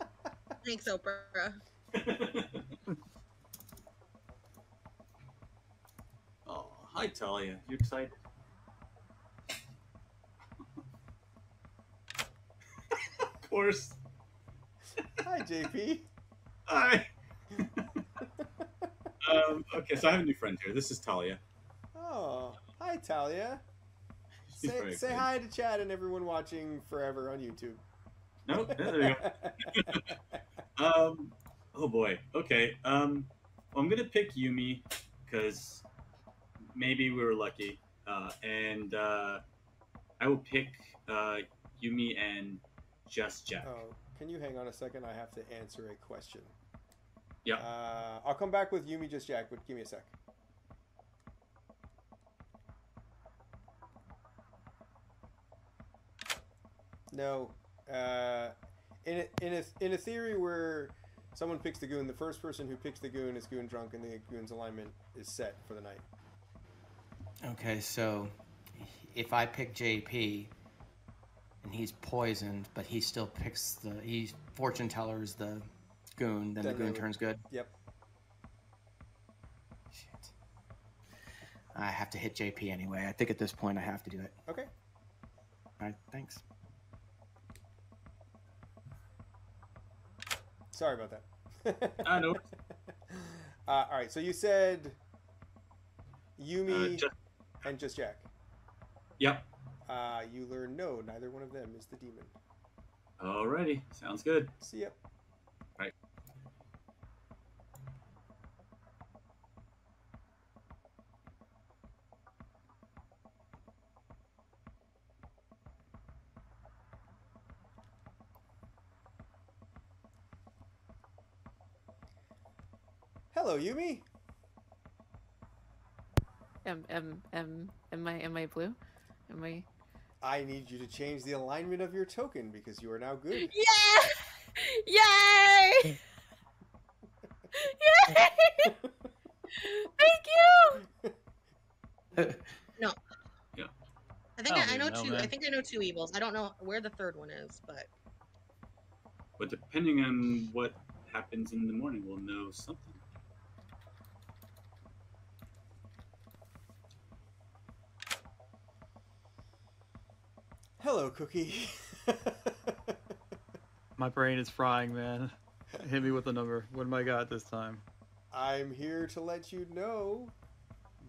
thanks, Oprah. oh, hi Talia. You excited? of course. Hi, JP. Hi. Um, okay, so I have a new friend here. This is Talia. Oh, hi, Talia. She's Say, very say excited. hi to Chad and everyone watching forever on YouTube. No, yeah, there you go. Um, oh boy. Okay. Um, well, I'm gonna pick Yumi because maybe we were lucky, uh, and uh, I will pick uh, Yumi and Just Jack. Oh, can you hang on a second? I have to answer a question. Yeah. Uh, I'll come back with Yumi just Jack, but give me a sec. No. Uh, in a, in a in a theory where someone picks the goon, the first person who picks the goon is goon drunk, and the goon's alignment is set for the night. Okay, so if I pick JP and he's poisoned, but he still picks the he fortune teller's the goon, then, Then the goon would- turns good. Yep. Shit. I have to hit JP anyway. I think at this point I have to do it. Okay. All right, thanks. Sorry about that. I know. Uh, all right. So you said Yumi Uh, just, and just Jack. yep. Uh, you learn no, neither one of them is the demon. Alrighty. Sounds good. See ya. Right. Hello, Yumi. Am am am am I am I blue? Am I? I need you to change the alignment of your token because you are now good. Yeah! Yay! Yay! Thank you. No. Yeah. I think I I, I know know, two. I think I know two evils. I don't know where the third one is, but But depending on what happens in the morning, we'll know something. Hello, Cookie. My brain is frying, man. Hit me with a number. What am I got this time? I'm here to let you know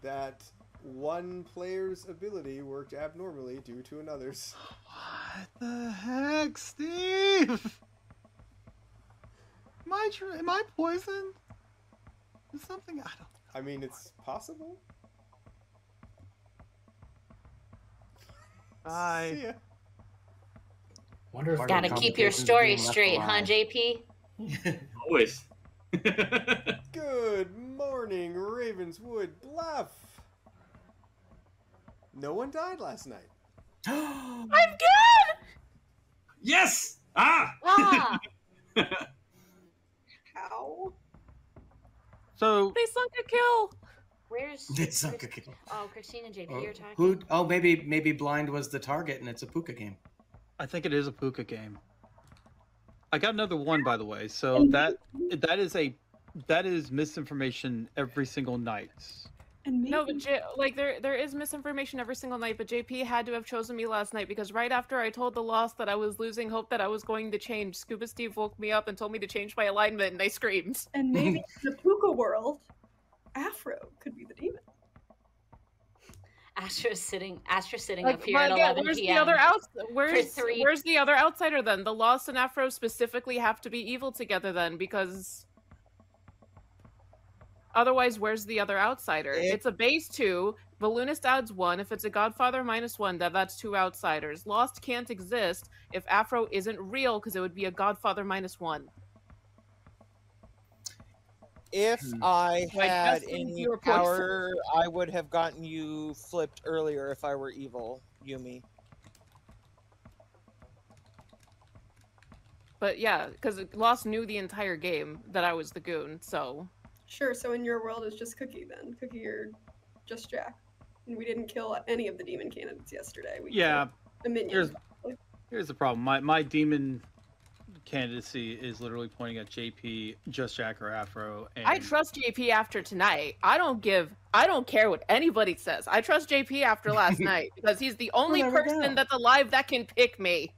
that one player's ability worked abnormally due to another's. What the heck, Steve? Am I tr- am I poisoned? Is something I don't. I mean, it's possible. I. See. Wonder if Gotta keep your story straight, huh, JP? Always. Good morning, Ravenswood Bluff. No one died last night. I'm good. Yes! Ah! Ah! How? So They sunk a kill. Where's It's not Chris- good. Oh, Christina, JP Oh, are talking. who? Oh, maybe maybe blind was the target, and it's a pukka game. I think it is a pukka game. I got another one, by the way. So that that is a that is misinformation every single night. And maybe No, but J- like there there is misinformation every single night. But JP had to have chosen me last night because right after I told the loss that I was losing hope that I was going to change, Scuba Steve woke me up and told me to change my alignment, and I screamed. and maybe the Pukka world, Afro could be the demon. Astra's sitting. Astra's sitting Like, up here but at again, 11 where's p.m. the other outs? Where's three- where's the other outsider then? The Lost and Afro specifically have to be evil together then because otherwise, where's the other outsider? If- It's a base two. Balloonist adds one. If it's a Godfather minus one, then that's two outsiders. Lost can't exist if Afro isn't real because it would be a Godfather minus one. If Hmm. I had just think any you power, I would have gotten you flipped earlier if I were evil, Yumi. But yeah, because Lost knew the entire game that I was the goon. So Sure. So in your world, it's just Cookie then. Cookie or just Jack. And we didn't kill any of the demon candidates yesterday. We Yeah. killed a minion. Here's here's the problem. My my demon candidacy is literally pointing at JP, Just Jack or Afro. And I trust JP after tonight. I don't give. I don't care what anybody says. I trust JP after last night because he's the only never person that's alive that can pick me.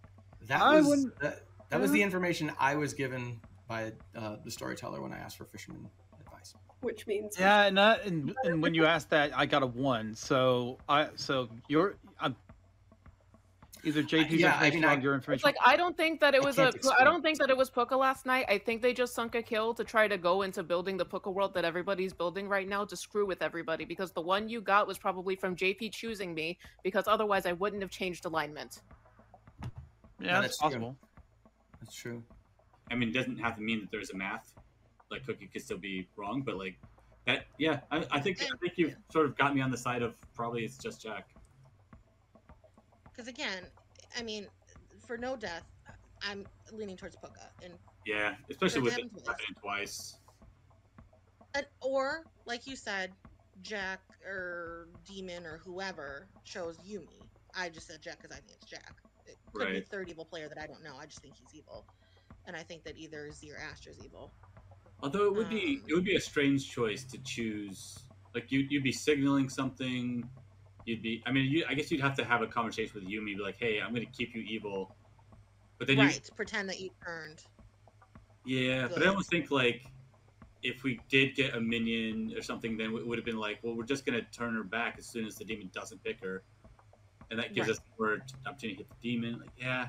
That I was that, that was the information I was given by uh, the storyteller when I asked for fisherman advice. which means Yeah, and, that, and and when you asked that, I got a one. So I so you're I'm either JP's yeah, I information mean, I- your information. like I don't think that it was a. can't I don't think that it was Pukka last night. I think they just sunk a kill to try to go into building the Pukka world that everybody's building right now to screw with everybody because the one you got was probably from JP choosing me because otherwise I wouldn't have changed alignment. yeah, that's it's true. possible. That's true. I mean, it doesn't have to mean that there's a math. Like Cookie could still be wrong, but like that, yeah. I, I think I think you've sort of got me on the side of probably it's just Jack. Because again, I mean, for no death, I'm leaning towards Pukka, and Yeah, especially with it twice. happening twice. and, or like you said, Jack or Demon or whoever chose Yumi. I just said Jack because I think it's Jack. It could be a third evil player that I don't know. I just think he's evil, and I think that either Z or Astra's evil. Although it would be Um, it would be a strange choice to choose. Like you you'd be signaling something. You'd be. I mean, you, I guess you'd have to have a conversation with Yumi, be like, "Hey, I'm going to keep you evil," but then right, pretend that you turned. you, yeah. But I Good. almost think like if we did get a minion or something, then it would have been like, well, we're just going to turn her back as soon as the demon doesn't pick her, and that gives Right. us more opportunity to hit the demon. Like, yeah,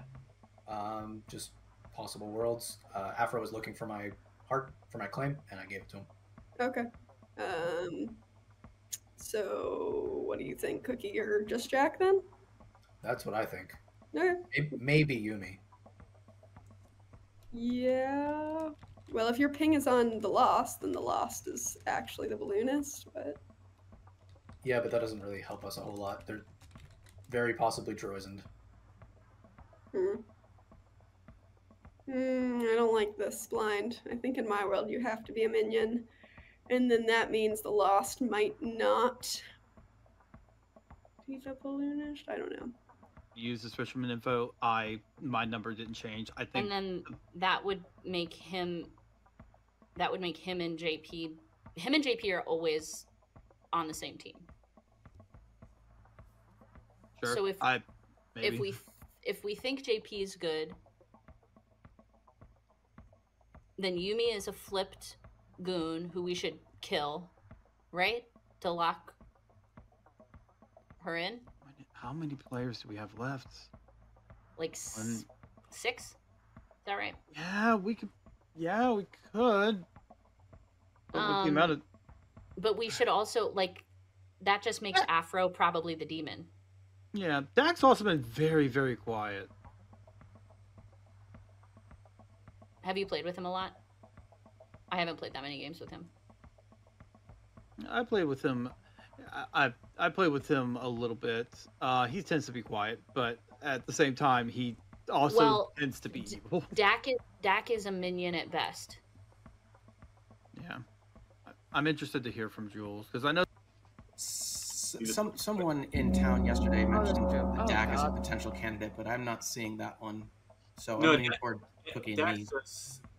Um, just possible worlds. Uh, Afro was looking for my heart for my claim, and I gave it to him. Okay. Um. So, what do you think, Cookie or just Jack then? That's what I think. Okay. Maybe, maybe Yumi. Yeah. Well, if your ping is on the Lost, then the Lost is actually the balloonist. But Yeah, but that doesn't really help us a whole lot. They're very possibly Droisoned. hmm. Hmm, I don't like this blind. I think in my world you have to be a minion, and then that means the Lost might not be the balloonist. I don't know. Use this fisherman info. I my number didn't change. I think And then that would make him. That would make him and JP. Him and JP are always on the same team. sure. so if- I maybe. If we if we think JP is good, then Yumi is a flipped goon who we should kill, right? To lock her in, how many players do we have left? like One- six. Is that right? Yeah, we could. Yeah, we could. But with the Um, amount of But we should also like that just makes Afro probably the demon. yeah, Dak's also been very very quiet. Have you played with him a lot? I haven't played that many games with him. I play with him. I I, I play with him a little bit. Uh, he tends to be quiet, but at the same time, he also Well, tends to be evil. Dak is Dak is a minion at best. Yeah, I- I'm interested to hear from Jules because I know Some someone in town yesterday mentioned Oh, Dak is a potential candidate, but I'm not seeing that one. So No, I'm leaning Dak- toward Cookie and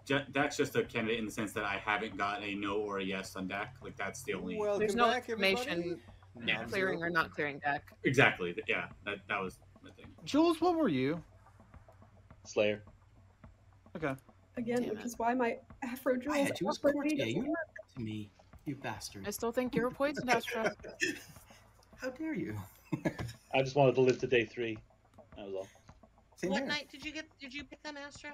Dak's just, Ja- Dak's just a candidate in the sense that I haven't got a no or a yes on Dak. Like that's the only. Welcome There's no back, information everybody. Yeah. clearing or not clearing deck. Exactly. Yeah. That that was my thing. Jules. What were you? Slayer. Okay. Again, Damn which it. is why my Afro I Jules had you as Afro Corte. doesn't You to me, you bastard. I still think you're a poison Astra. How dare you? I just wanted to live to day three. That was all. Same what here. night did you get? Did you pick them, Astra?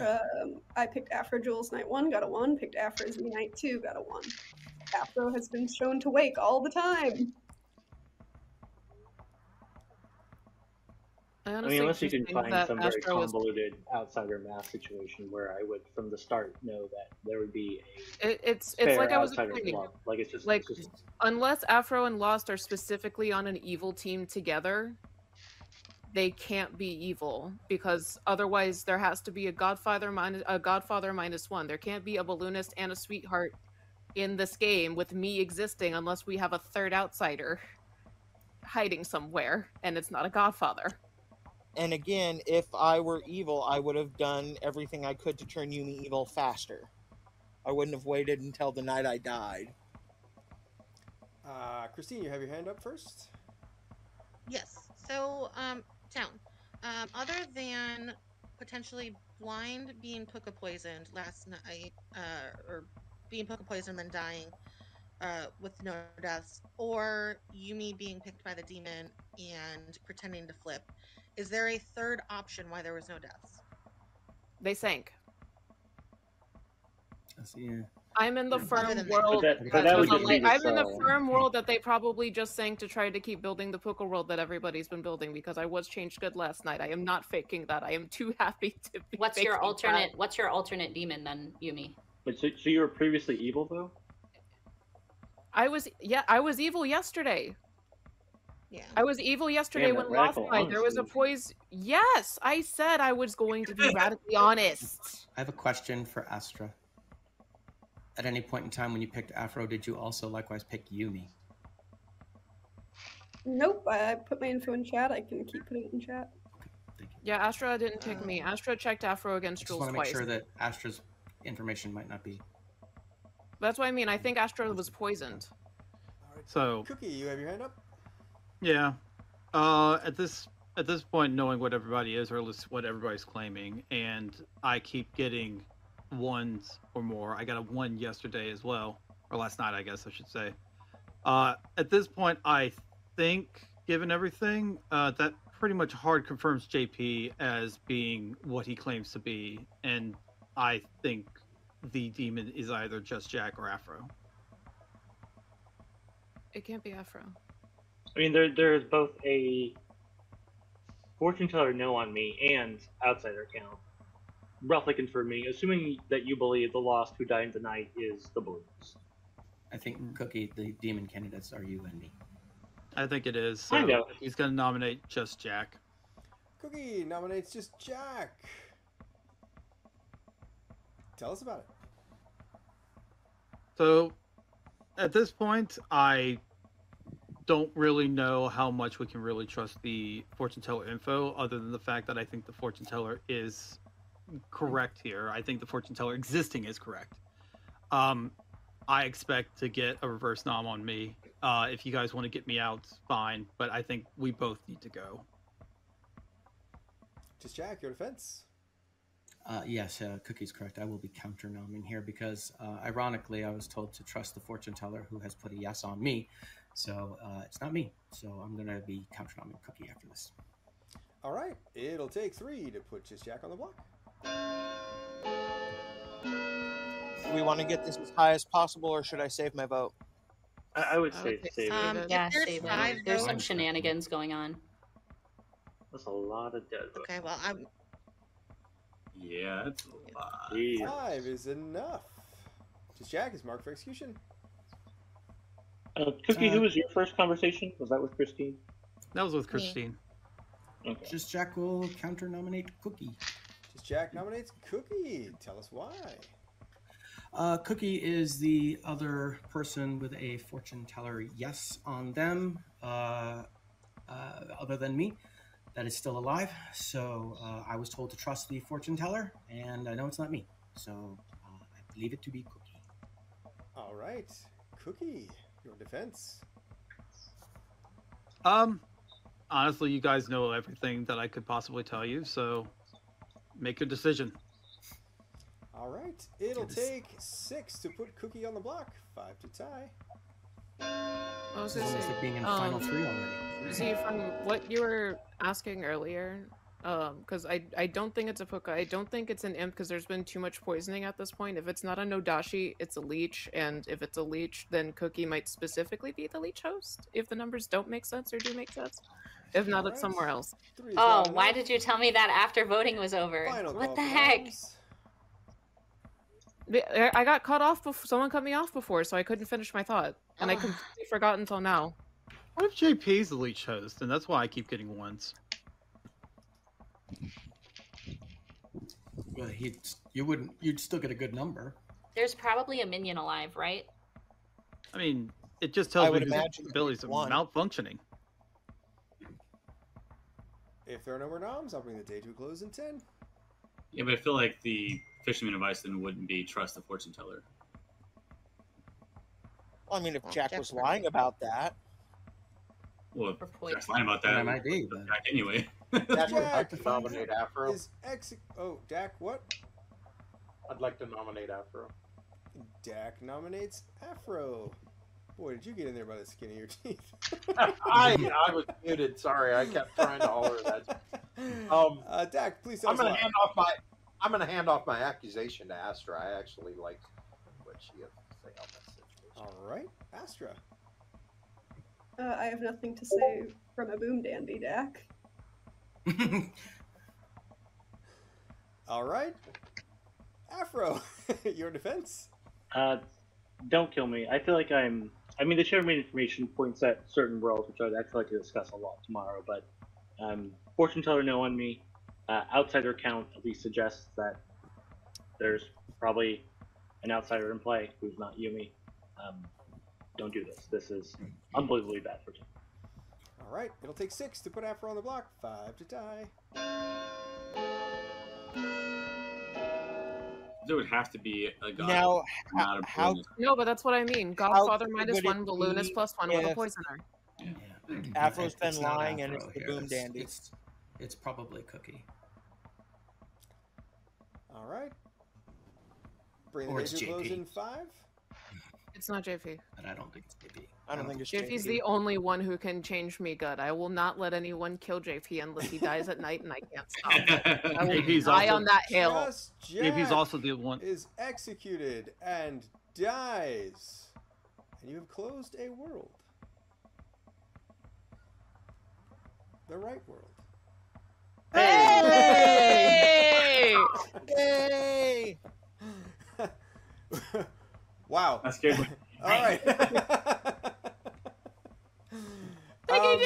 Um, I picked Afro Jules night one, got a one. Picked Afro's Z night two, got a one. Afro has been shown to wake all the time. I I honestly mean, unless you can find that some very Astra was convoluted outsider math situation where I would, from the start, know that there would be it, it's a it's fair like I was outsider explaining. Like it's just Like it's just unless Afro and Lost are specifically on an evil team together, they can't be evil because otherwise there has to be a Godfather minus a Godfather minus one. There can't be a balloonist and a sweetheart in this game with me existing unless we have a third outsider hiding somewhere and it's not a Godfather. And again, if I were evil, I would have done everything I could to turn Yumi evil faster. I wouldn't have waited until the night I died. Uh, Christine, you have your hand up first. Yes. So, um, town. Um, other than potentially blind being pukka poisoned last night, uh, or being pukka poisoned and then dying, uh, with no deaths, or Yumi being picked by the demon and pretending to flip, is there a third option why there was no deaths? They sank. That's- yeah. I'm in the firm world. That- that that was would a just la- be the I'm in the firm world that they probably just sank to try to keep building the Pukka world that everybody's been building because I was changed good last night. I am not faking that. I am too happy to be. What's your alternate? that. What's your alternate demon then, Yumi? But so, so you were previously evil though? I was yeah. I was evil yesterday. Yeah. I was evil yesterday Damn, when Lost radical died. There was a honesty. poison. Yes, I said I was going to be radically honest. I have a question for Astra. At any point in time when you picked Afro, did you also likewise pick Yumi? Nope, I put my info in chat. I can keep putting it in chat. Yeah, Astra didn't pick me. Astra checked Afro against Just Jules want to make twice. sure that Astra's information might not be. That's what I mean. I think Astra was poisoned. So Cookie, you have your hand up. yeah, uh, at this at this point, knowing what everybody is or at least what everybody's claiming, and I keep getting ones or more. I got a one yesterday as well, or last night, I guess I should say. Uh, at this point, I think, given everything, uh, that pretty much hard confirms JP as being what he claims to be, and I think the demon is either just Jack or Afro. It can't be Afro. I mean, there there's both a fortune teller no on me and outsider count. Roughly confirming, assuming that you believe the lost who died tonight is the balloons. I think Cookie, the demon candidates are you and me. I think it is. I know. he's going to nominate just Jack. Cookie nominates just Jack. Tell us about it. So at this point, I don't really know how much we can really trust the fortune teller info, other than the fact that I think the fortune teller is correct here. I think the fortune teller existing is correct. Um, I expect to get a reverse nom on me. Uh, if you guys want to get me out, fine. But I think we both need to go. Just Jack, your defense. Uh, yes, uh, Cookie's correct. I will be counter nomming here because, uh, ironically, I was told to trust the fortune teller who has put a yes on me. So uh, it's not me. So I'm going to be counter nomming Cookie after this. All right, it'll take three to put just Jack on the block. Do we want to get this as high as possible, or should I save my vote? I, I would say would save Um, it. if Yeah, there's save five it. There's some votes- shenanigans going on. That's a lot of dead votes. Okay, well, I'm Yeah, that's a lot. Jeez. Five is enough. Just Jack is marked for execution. Uh, Cookie, Uh, who was your first conversation? Was that with Christine? That was with Christine. Okay. Just Jack will counter nominate Cookie. Just Jack nominates Cookie. Tell us why. Uh, Cookie is the other person with a fortune teller yes on them, uh, uh, other than me, that is still alive. So uh, I was told to trust the fortune teller, and I know it's not me. So uh, I believe it to be Cookie. All right, Cookie, your defense. Um, honestly, you guys know everything that I could possibly tell you, so make your decision. All right, it'll Yes. take six to put Cookie on the block. Five to tie. I was It's gonna say, like being in um, final three already. See, from what you were asking earlier, because I I don't think it's a pukka. I don't think it's an imp because there's been too much poisoning at this point. If it's not a No Dashii, it's a leech, and if it's a leech, then Cookie might specifically be the leech host. If the numbers don't make sense or do make sense, if not, it's somewhere else. Oh, why enough. did you tell me that after voting was over? Final what the for heck? I got cut off before someone cut me off before, so I couldn't finish my thought, and I completely forgot until now. What if JP's the leech host, and that's why I keep getting ones? Well, he'd, you wouldn't. You'd still get a good number. There's probably a minion alive, right? I mean, it just I tells me would his imagine abilities are malfunctioning. If there are no more noms, I'll bring the day to a close in ten. Yeah, but I feel like the fisherman of Iceland wouldn't be trust the fortune teller. Well, I mean, if Well, Jack Jack's was lying about that, Well, Or poison. Jack's lying about And that. I might be, but Jack anyway. Jack would like Jack to nominate Afro. Is ex? Oh, Dak. What? I'd like to nominate Afro. Dak nominates Afro. Boy, did you get in there by the skin of your teeth? I I was muted. Sorry, I kept trying to holler that. Um, uh, Dak, please tell I'm gonna hand off my I'm gonna hand off my accusation to Astra. I actually like what she has to say on this situation. All right, Astra. Uh, I have nothing to say from a boom dandy, Dak. All right, Afro, your defense. Uh, don't kill me. I feel like I'm. I mean, the shared information points at certain worlds, which I'd actually like to discuss a lot tomorrow. But um, fortune teller no on me. Uh, outsider count at least suggests that there's probably an outsider in play who's not Yumi. Um, don't do this. This is unbelievably bad for you. All right, it'll take six to put Afro on the block. Five to tie. There would have to be a god, now not a how. No, but that's what I mean. Godfather good minus one, balloon is plus one with a poisoner. Yeah. Afro's It's been not lying and it's the here. Boom It's- Dandy. It's, it's probably Cookie. All right. Bring Or the it's day to a close JP. in five. It's not JP. But I don't think it's JP. I don't think it's JP's JP. the only one who can change me good. I will not let anyone kill JP unless he dies at night and I can't stop it. I will JP's die also- on that hill. Just JP's also the one. is executed and dies, and you have closed a world. The right world. Hey! Yay! wow. That scared me. All right. Um,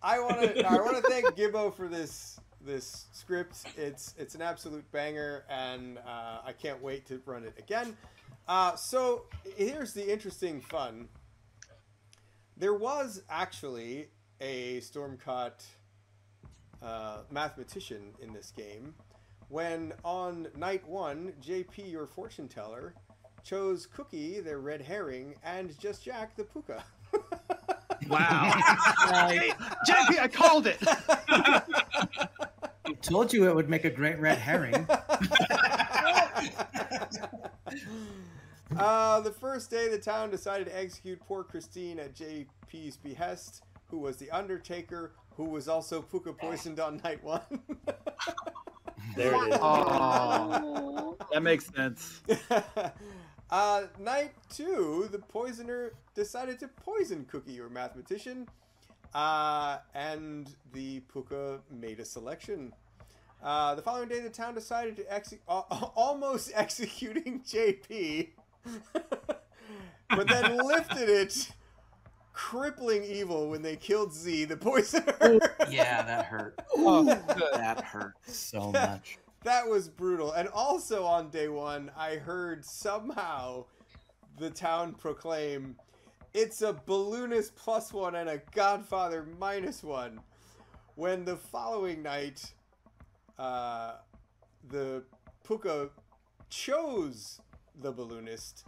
I want to I want to thank Gibbo for this this script. It's it's an absolute banger, and uh, I can't wait to run it again. Uh, so here's the interesting fun. There was actually a Stormcott uh, mathematician in this game. When on night one, JP, your fortune teller, chose Cookie, their red herring, and Just Jack, the pukka. Wow. JP, I called it. I told you it would make a great red herring. Uh, the first day, the town decided to execute poor Christine at JP's behest, who was the Undertaker, who was also pukka poisoned on night one. There it is. Oh, that makes sense. uh, night two, the poisoner decided to poison Cookie, your mathematician, uh, and the pukka made a selection. Uh, the following day, the town decided to exe- al- almost executing JP, but then lifted it, crippling evil when they killed Z, the poisoner. yeah, that hurt. Oh. That hurt so much. That was brutal. And also on day one, I heard somehow the town proclaim it's a balloonist plus one and a Godfather minus one. When the following night, uh, the Pukka chose the balloonist,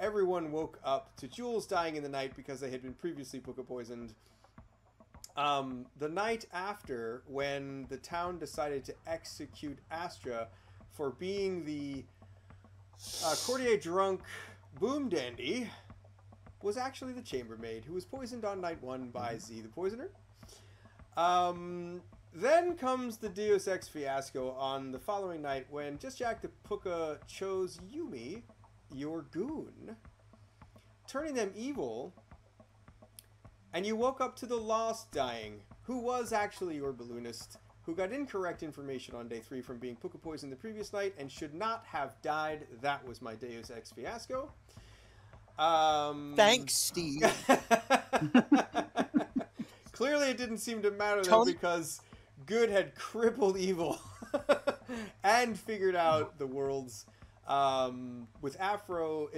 everyone woke up to Jules dying in the night because they had been previously Pukka poisoned. Um, the night after, when the town decided to execute Astra for being the uh, courtier drunk boom dandy, was actually the chambermaid who was poisoned on night one by Z the Poisoner. Um, then comes the Deus Ex fiasco on the following night when Just Jack the Pukka chose Yumi, your goon, turning them evil and you woke up to the Lost dying, who was actually your balloonist, who got incorrect information on day three from being pukka poisoned the previous night and should not have died. That was my Deus Ex fiasco. Um, Thanks, Steve. Clearly, it didn't seem to matter though because good had crippled evil and figured out the worlds. Um, with Afro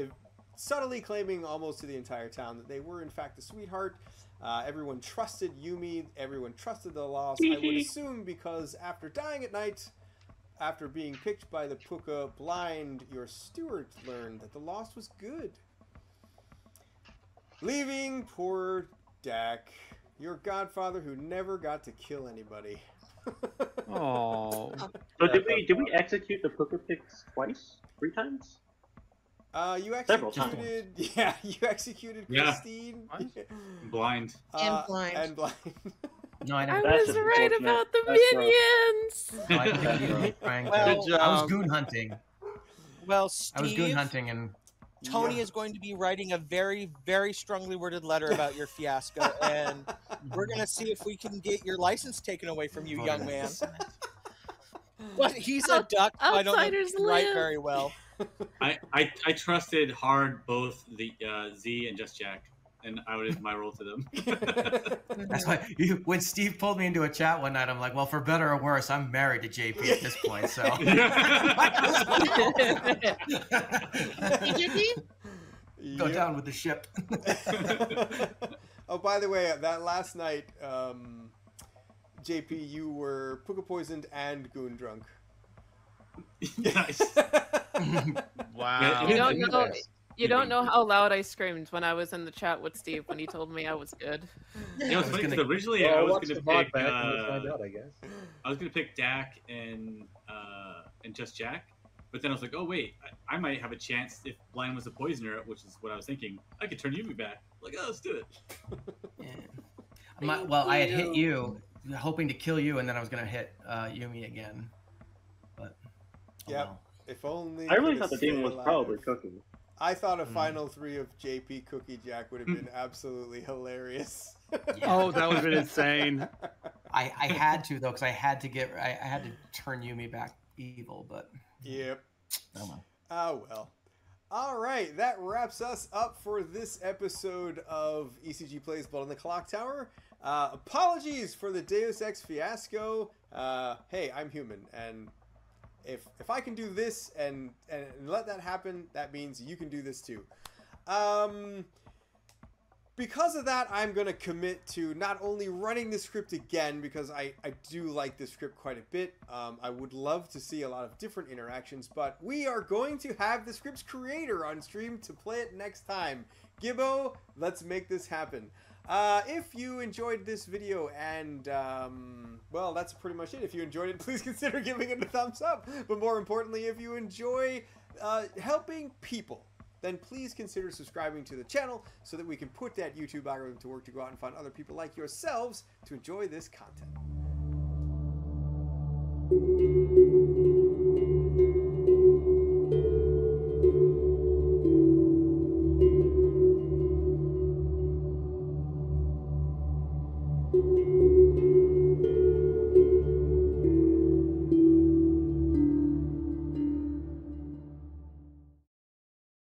subtly claiming almost to the entire town that they were in fact the sweetheart. Uh, everyone trusted Yumi. Everyone trusted the Lost. I would assume because after dying at night, after being picked by the Pukka blind, your steward learned that the Lost was good. Leaving poor Dak, your godfather who never got to kill anybody. Oh. So did we did we execute the Pukka picks twice? Three times? Uh, you Several times. executed, yeah, you executed Yeah. Christine. Blind. Uh, And blind. And blind. No, I I didn't. That's was right about the minions. No, I didn't think you were trying to- Well, I was goon hunting. Well, Steve, I was goon hunting and Tony Yeah. is going to be writing a very, very strongly worded letter about your fiasco, and we're going to see if we can get your license taken away from you, young man. But he's a duck, so I don't know if he outsiders can write live. very well. I, I, I trusted hard both the uh, Z and Just Jack, and I would my role to them. that's why you, when Steve pulled me into a chat one night, I'm like, well, for better or worse, I'm married to JP at this point, so. TJP? Go Yep. down with the ship. oh, by the way, that last night, um, JP, you were pukka poisoned and goon drunk. nice. Wow. You don't know. You don't know how loud I screamed when I was in the chat with Steve when he told me I was good. You know, it's I was gonna- originally Well, I was going to pick. back and find Uh, out, I guess. I was going to pick Dak and uh, and Just Jack, but then I was like, oh wait, I, I might have a chance if Blind was a poisoner, which is what I was thinking. I could turn Yumi back. Like, oh, let's do it. Yeah. My- well, I had hit you, hoping to kill you, and then I was gonna hit uh, Yumi again. But Yep. If only. I really thought the stay demon was alive. probably cooking. I thought a Mm. final three of JP Cookie Jack would have been absolutely hilarious. Oh, that would have been insane. I, I had to though, because I had to get I, I had to turn Yumi back evil, but Yep. oh well. Oh well. All right, that wraps us up for this episode of ECG Plays Blood on the Clock Tower. Uh, apologies for the Deus Ex fiasco. Uh, hey, I'm human, and if if I can do this and and let that happen, that means you can do this too. Um, because of that, I'm going to commit to not only running the script again, because I, I do like the script quite a bit. Um, I would love to see a lot of different interactions, but we are going to have the script's creator on stream to play it next time. Gibbo, let's make this happen. Uh, if you enjoyed this video and, um, well, that's pretty much it. If you enjoyed it, please consider giving it a thumbs up. But more importantly, if you enjoy uh, helping people, then please consider subscribing to the channel so that we can put that YouTube algorithm to work to go out and find other people like yourselves to enjoy this content.